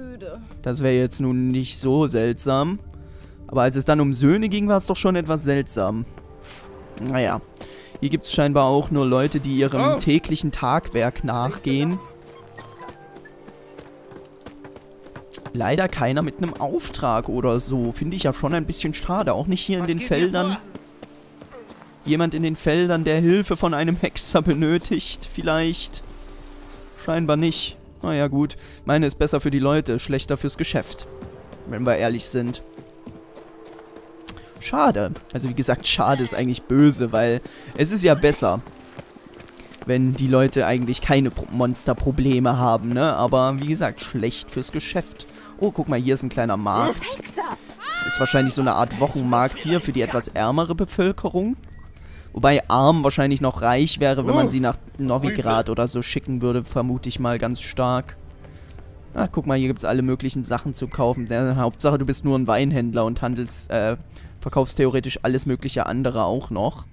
Das wäre jetzt nun nicht so seltsam. Aber als es dann um Söhne ging, war es doch schon etwas seltsam. Naja. Hier gibt es scheinbar auch nur Leute, die ihrem täglichen Tagwerk nachgehen. Leider keiner mit einem Auftrag oder so. Finde ich ja schon ein bisschen schade. Auch nicht hier in den Feldern. Jemand in den Feldern, der Hilfe von einem Hexer benötigt, vielleicht. Scheinbar nicht. Naja, gut. Meine ist besser für die Leute, schlechter fürs Geschäft. Wenn wir ehrlich sind. Schade. Also wie gesagt, schade ist eigentlich böse, weil es ist ja besser, wenn die Leute eigentlich keine Pro Monsterprobleme haben, ne? Aber wie gesagt, schlecht fürs Geschäft. Oh, guck mal, hier ist ein kleiner Markt. Das ist wahrscheinlich so eine Art Wochenmarkt hier für die etwas ärmere Bevölkerung. Wobei arm wahrscheinlich noch reich wäre, wenn man sie nach Novigrad oder so schicken würde, vermute ich mal ganz stark. Ah, guck mal, hier gibt es alle möglichen Sachen zu kaufen. Der, Hauptsache, du bist nur ein Weinhändler und handelst, äh, verkaufst theoretisch alles mögliche andere auch noch.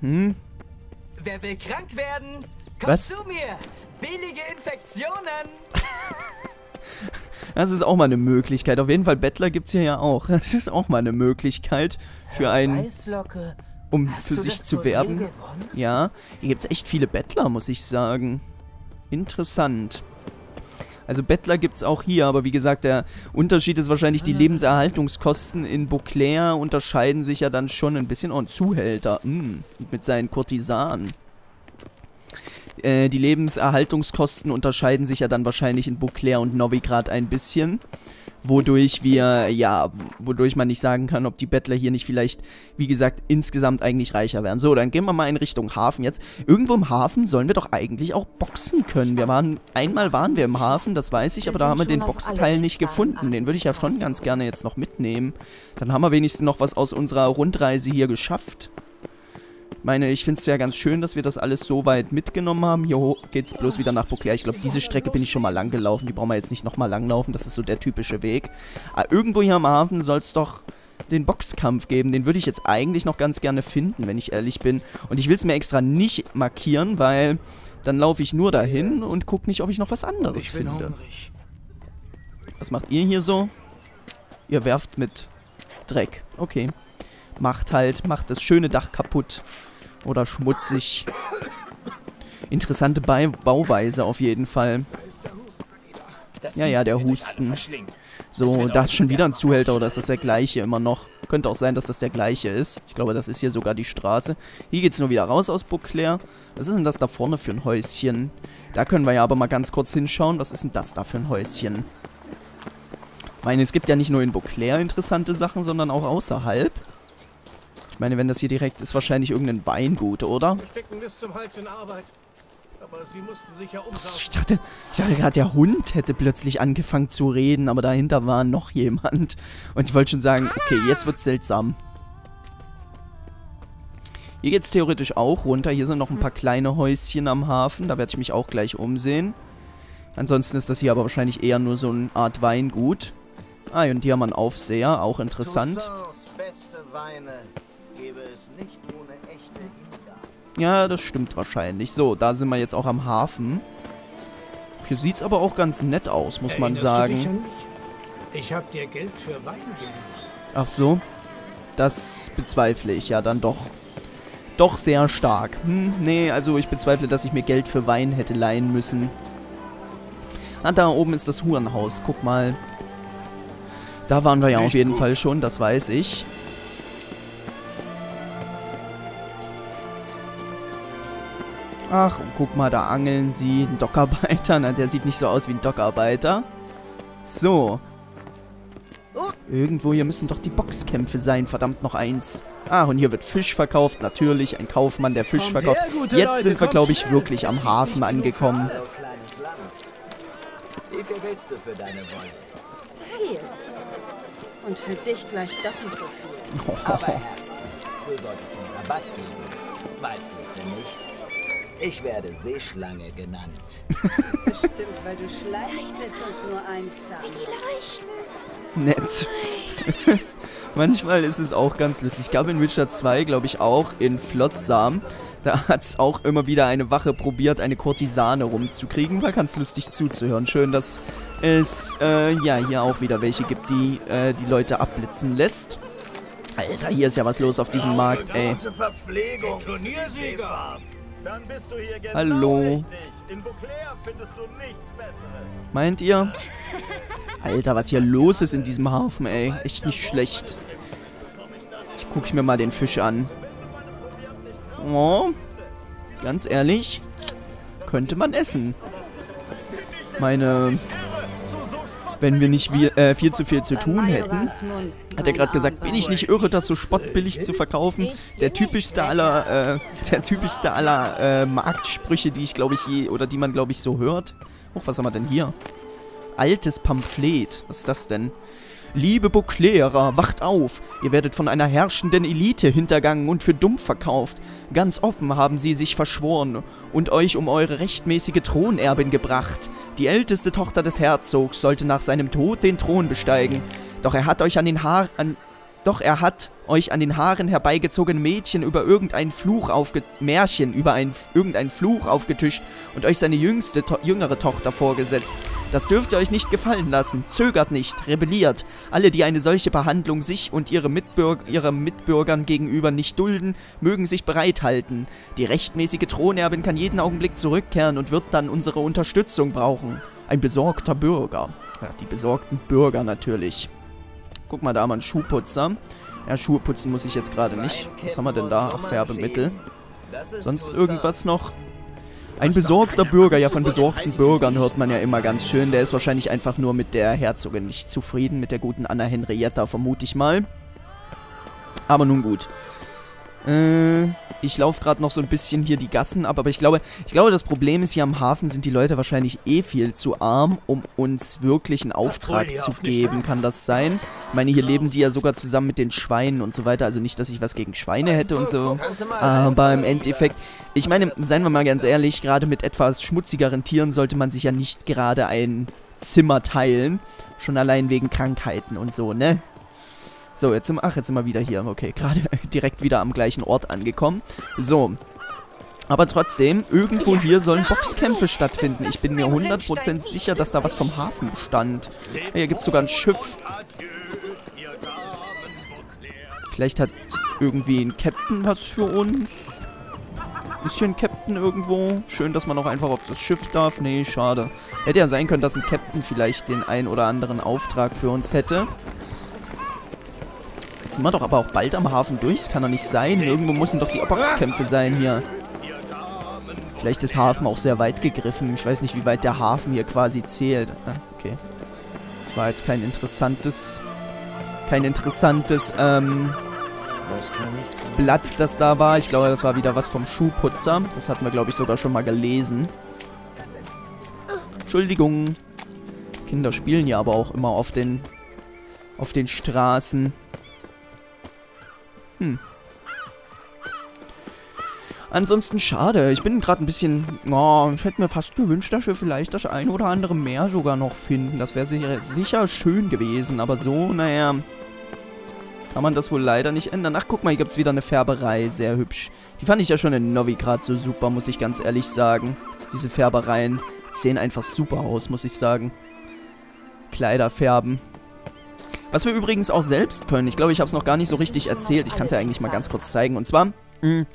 Mhm. Wer will krank werden? Kommt Was? zu mir! Billige Infektionen! [laughs] Das ist auch mal eine Möglichkeit. Auf jeden Fall, Bettler gibt es hier ja auch. [laughs] Das ist auch mal eine Möglichkeit für einen, Weißlocke, um für sich zu werben. Ja, hier gibt es echt viele Bettler, muss ich sagen. Interessant. Also Bettler gibt es auch hier, aber wie gesagt, der Unterschied ist wahrscheinlich, die Lebenserhaltungskosten in Beauclair unterscheiden sich ja dann schon ein bisschen. Oh, ein Zuhälter, mm, mit seinen Kurtisanen. Äh, die Lebenserhaltungskosten unterscheiden sich ja dann wahrscheinlich in Beauclair und Novigrad ein bisschen. Wodurch wir, ja, wodurch man nicht sagen kann, ob die Bettler hier nicht vielleicht, wie gesagt, insgesamt eigentlich reicher wären. So, dann gehen wir mal in Richtung Hafen jetzt. Irgendwo im Hafen sollen wir doch eigentlich auch boxen können. Wir waren, einmal waren wir im Hafen, das weiß ich, aber da haben wir den Boxteil nicht gefunden. Den würde ich ja schon ganz gerne jetzt noch mitnehmen. Dann haben wir wenigstens noch was aus unserer Rundreise hier geschafft. Ich meine, ich finde es ja ganz schön, dass wir das alles so weit mitgenommen haben. Hier geht es bloß wieder nach Beauclair. Ich glaube, diese Strecke bin ich schon mal lang gelaufen. Die brauchen wir jetzt nicht nochmal langlaufen. Das ist so der typische Weg. Aber ah, irgendwo hier am Hafen soll es doch den Boxkampf geben. Den würde ich jetzt eigentlich noch ganz gerne finden, wenn ich ehrlich bin. Und ich will es mir extra nicht markieren, weil dann laufe ich nur dahin und gucke nicht, ob ich noch was anderes ich finde. Hungrig. Was macht ihr hier so? Ihr werft mit Dreck. Okay. Macht halt, macht das schöne Dach kaputt. Oder schmutzig. Interessante Ba Bauweise auf jeden Fall. Ja, ja, der Husten. So, da ist schon wieder ein Zuhälter oder ist das der gleiche immer noch? Könnte auch sein, dass das der gleiche ist. Ich glaube, das ist hier sogar die Straße. Hier geht es nur wieder raus aus Beauclair. Was ist denn das da vorne für ein Häuschen? Da können wir ja aber mal ganz kurz hinschauen. Was ist denn das da für ein Häuschen? Ich meine, es gibt ja nicht nur in Beauclair interessante Sachen, sondern auch außerhalb. Ich meine, wenn das hier direkt ist, wahrscheinlich irgendein Weingut, oder? ich dachte, ich dachte gerade, der Hund hätte plötzlich angefangen zu reden, aber dahinter war noch jemand. Und ich wollte schon sagen, okay, jetzt wird's seltsam. Hier geht's theoretisch auch runter. Hier sind noch ein paar kleine Häuschen am Hafen. Da werde ich mich auch gleich umsehen. Ansonsten ist das hier aber wahrscheinlich eher nur so eine Art Weingut. Ah, und hier haben wir einen Aufseher. Auch interessant. beste Weine nicht ohne echte. Ja, das stimmt wahrscheinlich. So, da sind wir jetzt auch am Hafen. Hier sieht es aber auch ganz nett aus, muss Erinnerst man sagen. Ich habe dir Geld für Wein gegeben. Ach so. Das bezweifle ich ja dann doch. Doch sehr stark. Hm, nee, also ich bezweifle, dass ich mir Geld für Wein hätte leihen müssen. Ah, da oben ist das Hurenhaus. Guck mal. Da waren wir ja Echt auf jeden gut. Fall schon, das weiß ich. Ach, guck mal, da angeln sie. Ein Dockarbeiter. [laughs] Na, der sieht nicht so aus wie ein Dockarbeiter. So. Irgendwo hier müssen doch die Boxkämpfe sein. Verdammt, noch eins. Ah, und hier wird Fisch verkauft. Natürlich, ein Kaufmann, der Fisch kommt verkauft. Her, Jetzt Leute, sind wir, glaube ich, wirklich am Hafen angekommen. Hallo, kleines Land. Wie viel willst du für deine Wolle? Viel. Und für dich gleich doppelt so viel. Oh. Aber Herz, du solltest mir Rabatt geben. Weißt du es denn nicht? Ich werde Seeschlange genannt. [laughs] Bestimmt, weil du schleimig bist und nur ein Zahn. Nett. [laughs] Manchmal ist es auch ganz lustig. Ich glaube in Witcher 2, glaube ich auch, in Flotsam, da hat es auch immer wieder eine Wache probiert, eine Kurtisane rumzukriegen. War ganz lustig zuzuhören. Schön, dass es äh, ja hier auch wieder welche gibt, die äh, die Leute abblitzen lässt. Alter, hier ist ja was los auf diesem Markt, ey. Verpflegung. Turniersieger. Dann bist du hier genau Hallo. Richtig. In Beauclair findest du nichts Besseres. Meint ihr? Alter, was hier los ist in diesem Hafen, ey. Echt nicht schlecht. Ich gucke mir mal den Fisch an. Oh, ganz ehrlich, könnte man essen. Meine wenn wir nicht wir, äh, viel zu viel zu tun hätten. Hat er gerade gesagt, bin ich nicht irre, das so spottbillig zu verkaufen? Der typischste aller, äh, der typischste aller äh, Marktsprüche, die ich glaube ich je, oder die man glaube ich so hört. Huch, was haben wir denn hier? Altes Pamphlet. Was ist das denn? Liebe Buklerer, wacht auf! Ihr werdet von einer herrschenden Elite hintergangen und für dumm verkauft. Ganz offen haben sie sich verschworen und euch um eure rechtmäßige Thronerbin gebracht. Die älteste Tochter des Herzogs sollte nach seinem Tod den Thron besteigen. Doch er hat euch an den Haar... An, doch er hat euch an den Haaren herbeigezogene Mädchen über irgendein Fluch aufge Märchen über ein, irgendeinen Fluch aufgetischt und euch seine jüngste, to jüngere Tochter vorgesetzt. Das dürft ihr euch nicht gefallen lassen. Zögert nicht, rebelliert. Alle, die eine solche Behandlung sich und ihre, Mitbürg ihre Mitbürgern gegenüber nicht dulden, mögen sich bereithalten. Die rechtmäßige Thronerbin kann jeden Augenblick zurückkehren und wird dann unsere Unterstützung brauchen. Ein besorgter Bürger. Ja, die besorgten Bürger natürlich. Guck mal, da haben wir einen Schuhputzer. Ja, Schuhe putzen muss ich jetzt gerade nicht. Was haben wir denn da? Ach, Färbemittel. Sonst irgendwas noch? Ein besorgter Bürger, ja von besorgten Bürgern hört man ja immer ganz schön. Der ist wahrscheinlich einfach nur mit der Herzogin nicht zufrieden, mit der guten Anna Henrietta, vermute ich mal. Aber nun gut. Äh, ich laufe gerade noch so ein bisschen hier die Gassen ab, aber ich glaube, ich glaube, das Problem ist, hier am Hafen sind die Leute wahrscheinlich eh viel zu arm, um uns wirklich einen Auftrag zu geben. Kann das sein? Ich meine, hier leben die ja sogar zusammen mit den Schweinen und so weiter. Also nicht, dass ich was gegen Schweine hätte und so. Aber im Endeffekt, ich meine, seien wir mal ganz ehrlich, gerade mit etwas schmutzigeren Tieren sollte man sich ja nicht gerade ein Zimmer teilen. Schon allein wegen Krankheiten und so, ne? So, jetzt sind wir, ach, jetzt sind wir wieder hier. Okay, [laughs] gerade direkt wieder am gleichen Ort angekommen. So. Aber trotzdem, irgendwo hier sollen Boxkämpfe stattfinden. Ich bin mir 100% sicher, dass da was vom Hafen stand. Hier gibt es sogar ein Schiff. Vielleicht hat irgendwie ein Captain was für uns. Ist hier ein Captain irgendwo? Schön, dass man auch einfach auf das Schiff darf. Nee, schade. Hätte ja sein können, dass ein Captain vielleicht den ein oder anderen Auftrag für uns hätte. Sind wir doch aber auch bald am Hafen durch. Das kann doch nicht sein. Irgendwo müssen doch die Boxkämpfe sein hier. Vielleicht ist Hafen auch sehr weit gegriffen. Ich weiß nicht, wie weit der Hafen hier quasi zählt. Ah, okay. Das war jetzt kein interessantes... Kein interessantes, ähm... Blatt, das da war. Ich glaube, das war wieder was vom Schuhputzer. Das hatten wir, glaube ich, sogar schon mal gelesen. Entschuldigung. Kinder spielen ja aber auch immer auf den... auf den Straßen. Hm. Ansonsten schade. Ich bin gerade ein bisschen... Oh, ich hätte mir fast gewünscht, dass wir vielleicht das ein oder andere mehr sogar noch finden. Das wäre sicher, sicher schön gewesen. Aber so, naja... Kann man das wohl leider nicht ändern. Ach, guck mal, hier gibt es wieder eine Färberei. Sehr hübsch. Die fand ich ja schon in Novigrad so super, muss ich ganz ehrlich sagen. Diese Färbereien sehen einfach super aus, muss ich sagen. Kleider färben. Was wir übrigens auch selbst können. Ich glaube, ich habe es noch gar nicht so richtig erzählt. Ich kann es ja eigentlich mal ganz kurz zeigen. Und zwar, mh, hm,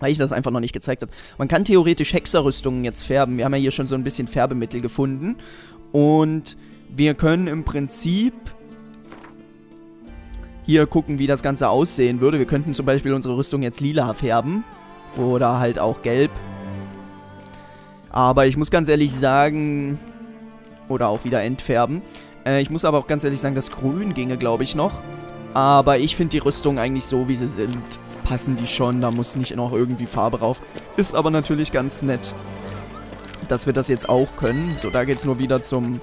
weil ich das einfach noch nicht gezeigt habe. Man kann theoretisch Hexerrüstungen jetzt färben. Wir haben ja hier schon so ein bisschen Färbemittel gefunden. Und wir können im Prinzip hier gucken, wie das Ganze aussehen würde. Wir könnten zum Beispiel unsere Rüstung jetzt lila färben. Oder halt auch gelb. Aber ich muss ganz ehrlich sagen... Oder auch wieder entfärben. Äh, ich muss aber auch ganz ehrlich sagen, das Grün ginge, glaube ich, noch. Aber ich finde die Rüstung eigentlich so, wie sie sind, passen die schon. Da muss nicht noch irgendwie Farbe drauf. Ist aber natürlich ganz nett, dass wir das jetzt auch können. So, da geht es nur wieder zum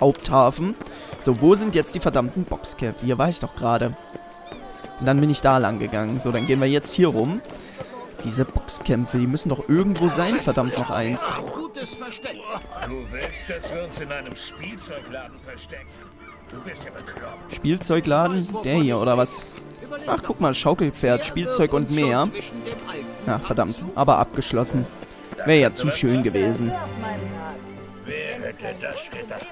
Haupthafen. So, wo sind jetzt die verdammten Boxkämpfe? Hier war ich doch gerade. Und dann bin ich da lang gegangen. So, dann gehen wir jetzt hier rum. Diese Boxkämpfe, die müssen doch irgendwo sein, verdammt noch eins. Gutes Versteck. Du willst, dass wir uns in einem Spielzeugladen verstecken? Du bist ja bekloppt. Spielzeugladen? Der hier, oder was? Ach, guck mal, Schaukelpferd, Spielzeug und mehr. Ach, verdammt, aber abgeschlossen. Wäre ja zu schön gewesen. Wer hätte das gedacht?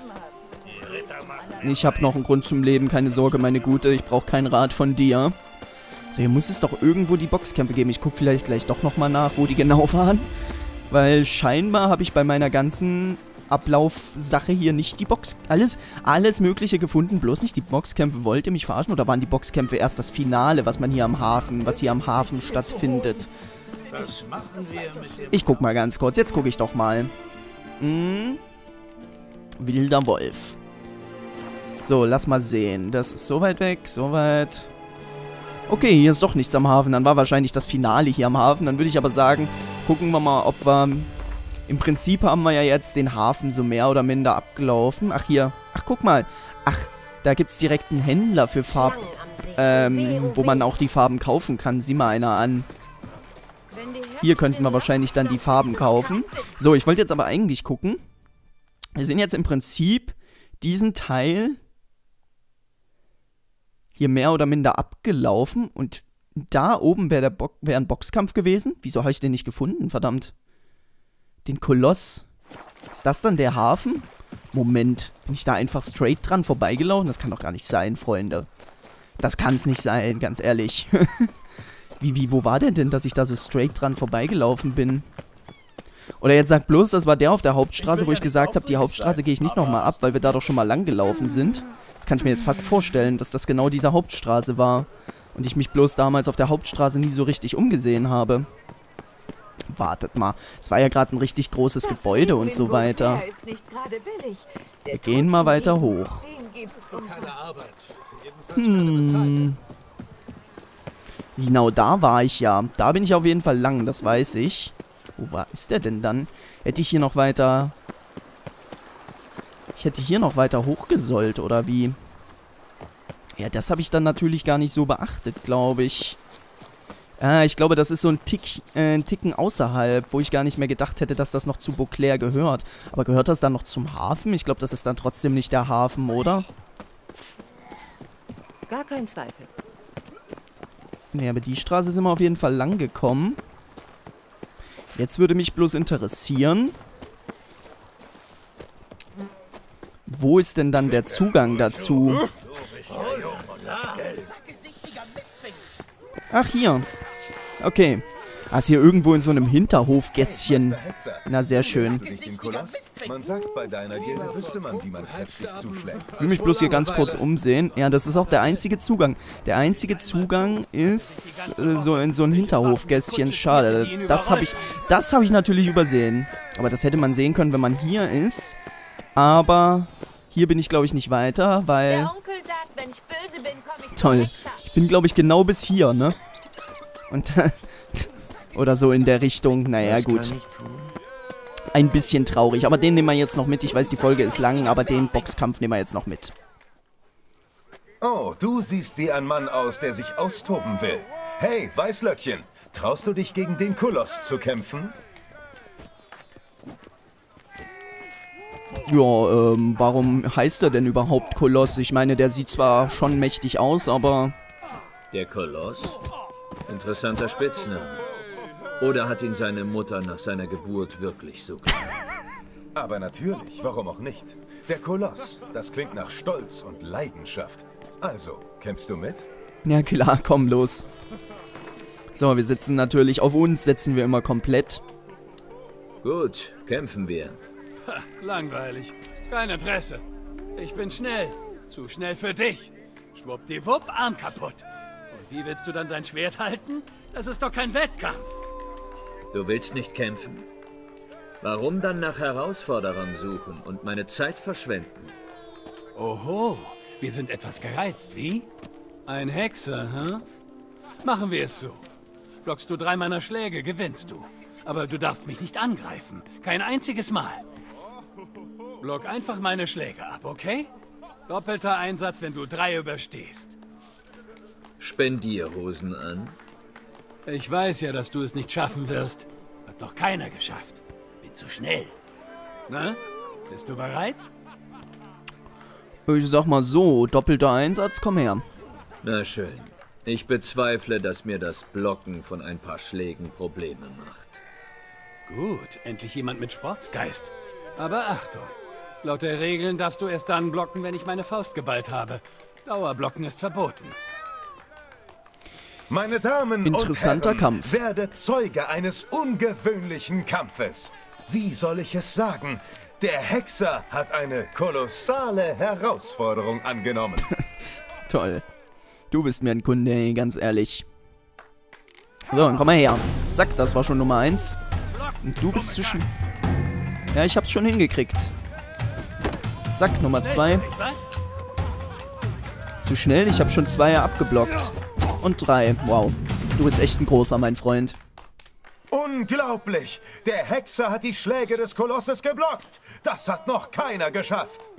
Ich habe noch einen Grund zum Leben, keine Sorge, meine Gute. Ich brauche keinen Rat von dir. So, hier muss es doch irgendwo die Boxkämpfe geben. Ich gucke vielleicht gleich doch nochmal nach, wo die genau [laughs] waren. Weil scheinbar habe ich bei meiner ganzen Ablaufsache hier nicht die Box... Alles, alles Mögliche gefunden, bloß nicht die Boxkämpfe. Wollt ihr mich verarschen? Oder waren die Boxkämpfe erst das Finale, was man hier am Hafen, was hier am Hafen stattfindet? Ich guck mal ganz kurz. Jetzt gucke ich doch mal. Hm. Wilder Wolf. So, lass mal sehen. Das ist so weit weg, so weit. Okay, hier ist doch nichts am Hafen. Dann war wahrscheinlich das Finale hier am Hafen. Dann würde ich aber sagen, gucken wir mal, ob wir... Im Prinzip haben wir ja jetzt den Hafen so mehr oder minder abgelaufen. Ach, hier. Ach, guck mal. Ach, da gibt es direkt einen Händler für Farben. Ähm, wo man auch die Farben kaufen kann. Sieh mal einer an. Hier könnten wir wahrscheinlich dann die Farben kaufen. So, ich wollte jetzt aber eigentlich gucken. Wir sind jetzt im Prinzip diesen Teil hier mehr oder minder abgelaufen und da oben wäre Bo wär ein Boxkampf gewesen. Wieso habe ich den nicht gefunden? Verdammt. Den Koloss. Ist das dann der Hafen? Moment. Bin ich da einfach straight dran vorbeigelaufen? Das kann doch gar nicht sein, Freunde. Das kann es nicht sein, ganz ehrlich. [laughs] wie, wie, wo war der denn, dass ich da so straight dran vorbeigelaufen bin? Oder jetzt sagt bloß, das war der auf der Hauptstraße, wo ich gesagt habe, die Hauptstraße gehe ich nicht nochmal ab, weil wir da doch schon mal lang gelaufen sind. Das kann ich mir jetzt fast vorstellen, dass das genau diese Hauptstraße war. Und ich mich bloß damals auf der Hauptstraße nie so richtig umgesehen habe. wartet mal. Es war ja gerade ein richtig großes das Gebäude und so weiter. Wir gehen mal weiter hoch. Hm. Genau, da war ich ja. Da bin ich auf jeden Fall lang, das weiß ich. Wo war, ist der denn dann? Hätte ich hier noch weiter... Ich hätte hier noch weiter hochgesollt, oder wie? Ja, das habe ich dann natürlich gar nicht so beachtet, glaube ich. Ah, ich glaube, das ist so ein, Tick, äh, ein Ticken außerhalb, wo ich gar nicht mehr gedacht hätte, dass das noch zu Beauclair gehört. Aber gehört das dann noch zum Hafen? Ich glaube, das ist dann trotzdem nicht der Hafen, oder? Gar kein Zweifel. Nee, aber die Straße sind wir auf jeden Fall lang gekommen. Jetzt würde mich bloß interessieren, wo ist denn dann der Zugang dazu? Ach, hier. Okay. Ah, ist hier irgendwo in so einem Hinterhofgässchen. Na, sehr schön. Man sagt, bei deiner Gilde wüsste man, wie man kräftig zuschlägt. Ich will mich bloß hier ganz kurz umsehen. Ja, das ist auch der einzige Zugang. Der einzige Zugang ist äh, so in so ein Hinterhofgässchen. Schade. Das habe ich, das habe ich natürlich übersehen. Aber das hätte man sehen können, wenn man hier ist. Aber hier bin ich, glaube ich, nicht weiter, weil... Sagt, bin, ich Toll. Ich bin, glaube ich, genau bis hier, ne? Und [laughs] Oder so in der Richtung. Naja, gut. Ein bisschen traurig. Aber den nehmen wir jetzt noch mit. Ich weiß, die Folge ist lang, aber den Boxkampf nehmen wir jetzt noch mit. Oh, du siehst wie ein Mann aus, der sich austoben will. Hey, Weißlöckchen, traust du dich gegen den Koloss zu kämpfen? Ja, ähm, warum heißt er denn überhaupt Koloss? Ich meine, der sieht zwar schon mächtig aus, aber... Der Koloss? Interessanter Spitzname. Oder hat ihn seine Mutter nach seiner Geburt wirklich so genannt? [laughs] Aber natürlich, warum auch nicht? Der Koloss, das klingt nach Stolz und Leidenschaft. Also, kämpfst du mit? Ja klar, komm los. So, wir sitzen natürlich, auf uns setzen wir immer komplett. Gut, kämpfen wir. Ha, langweilig. Kein Interesse. Ich bin schnell. Zu schnell für dich. Schwuppdiwupp, Arm kaputt. Und wie willst du dann dein Schwert halten? Das ist doch kein Wettkampf. Du willst nicht kämpfen? Warum dann nach Herausforderern suchen und meine Zeit verschwenden? Oho, wir sind etwas gereizt, wie? Ein Hexer, hm? Machen wir es so. Blockst du drei meiner Schläge, gewinnst du. Aber du darfst mich nicht angreifen. Kein einziges Mal. Block einfach meine Schläge ab, okay? Doppelter Einsatz, wenn du drei überstehst. Spendierhosen an. Ich weiß ja, dass du es nicht schaffen wirst. Hat noch keiner geschafft. Bin zu schnell. Na, bist du bereit? Ich sag mal so, doppelter Einsatz, komm her. Na schön. Ich bezweifle, dass mir das Blocken von ein paar Schlägen Probleme macht. Gut, endlich jemand mit Sportsgeist. Aber Achtung, laut der Regeln darfst du erst dann blocken, wenn ich meine Faust geballt habe. Dauerblocken ist verboten. Meine Damen Interessanter und Herren, Kampf. werde Zeuge eines ungewöhnlichen Kampfes. Wie soll ich es sagen? Der Hexer hat eine kolossale Herausforderung angenommen. [laughs] Toll. Du bist mir ein Kunde, ganz ehrlich. So, dann komm mal her. Zack, das war schon Nummer 1. Und du bist zu schnell. Ja, ich hab's schon hingekriegt. Zack, Nummer 2. Zu schnell, ich hab schon zwei abgeblockt und drei. Wow. Du bist echt ein großer, mein Freund. Unglaublich! Der Hexer hat die Schläge des Kolosses geblockt. Das hat noch keiner geschafft.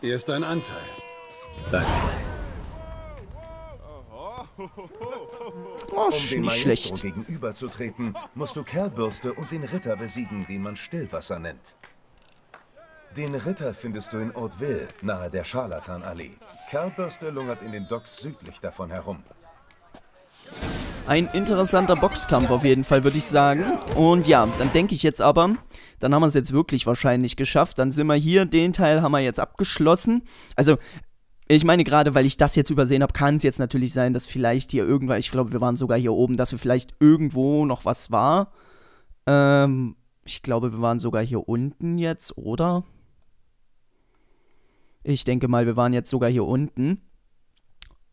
Hier ist dein Anteil. Danke. Oh, um dem nicht Maestro schlecht. gegenüberzutreten, musst du Kerlbürste und den Ritter besiegen, den man Stillwasser nennt. Den Ritter findest du in Hauteville, nahe der Scharlatanallee. Kerlbürste lungert in den Docks südlich davon herum. Ein interessanter Boxkampf auf jeden Fall, würde ich sagen. Und ja, dann denke ich jetzt aber, dann haben wir es jetzt wirklich wahrscheinlich geschafft. Dann sind wir hier, den Teil haben wir jetzt abgeschlossen. Also, ich meine, gerade weil ich das jetzt übersehen habe, kann es jetzt natürlich sein, dass vielleicht hier irgendwann, ich glaube, wir waren sogar hier oben, dass wir vielleicht irgendwo noch was war. Ähm, ich glaube, wir waren sogar hier unten jetzt, oder? Ich denke mal, wir waren jetzt sogar hier unten.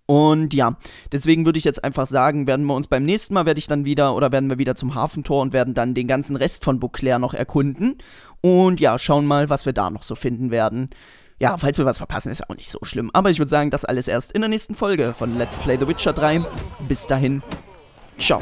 Und ja, deswegen würde ich jetzt einfach sagen, werden wir uns beim nächsten Mal, werde ich dann wieder, oder werden wir wieder zum Hafentor und werden dann den ganzen Rest von Beauclair noch erkunden. Und ja, schauen mal, was wir da noch so finden werden. Ja, falls wir was verpassen, ist ja auch nicht so schlimm. Aber ich würde sagen, das alles erst in der nächsten Folge von Let's Play The Witcher 3. Bis dahin, ciao.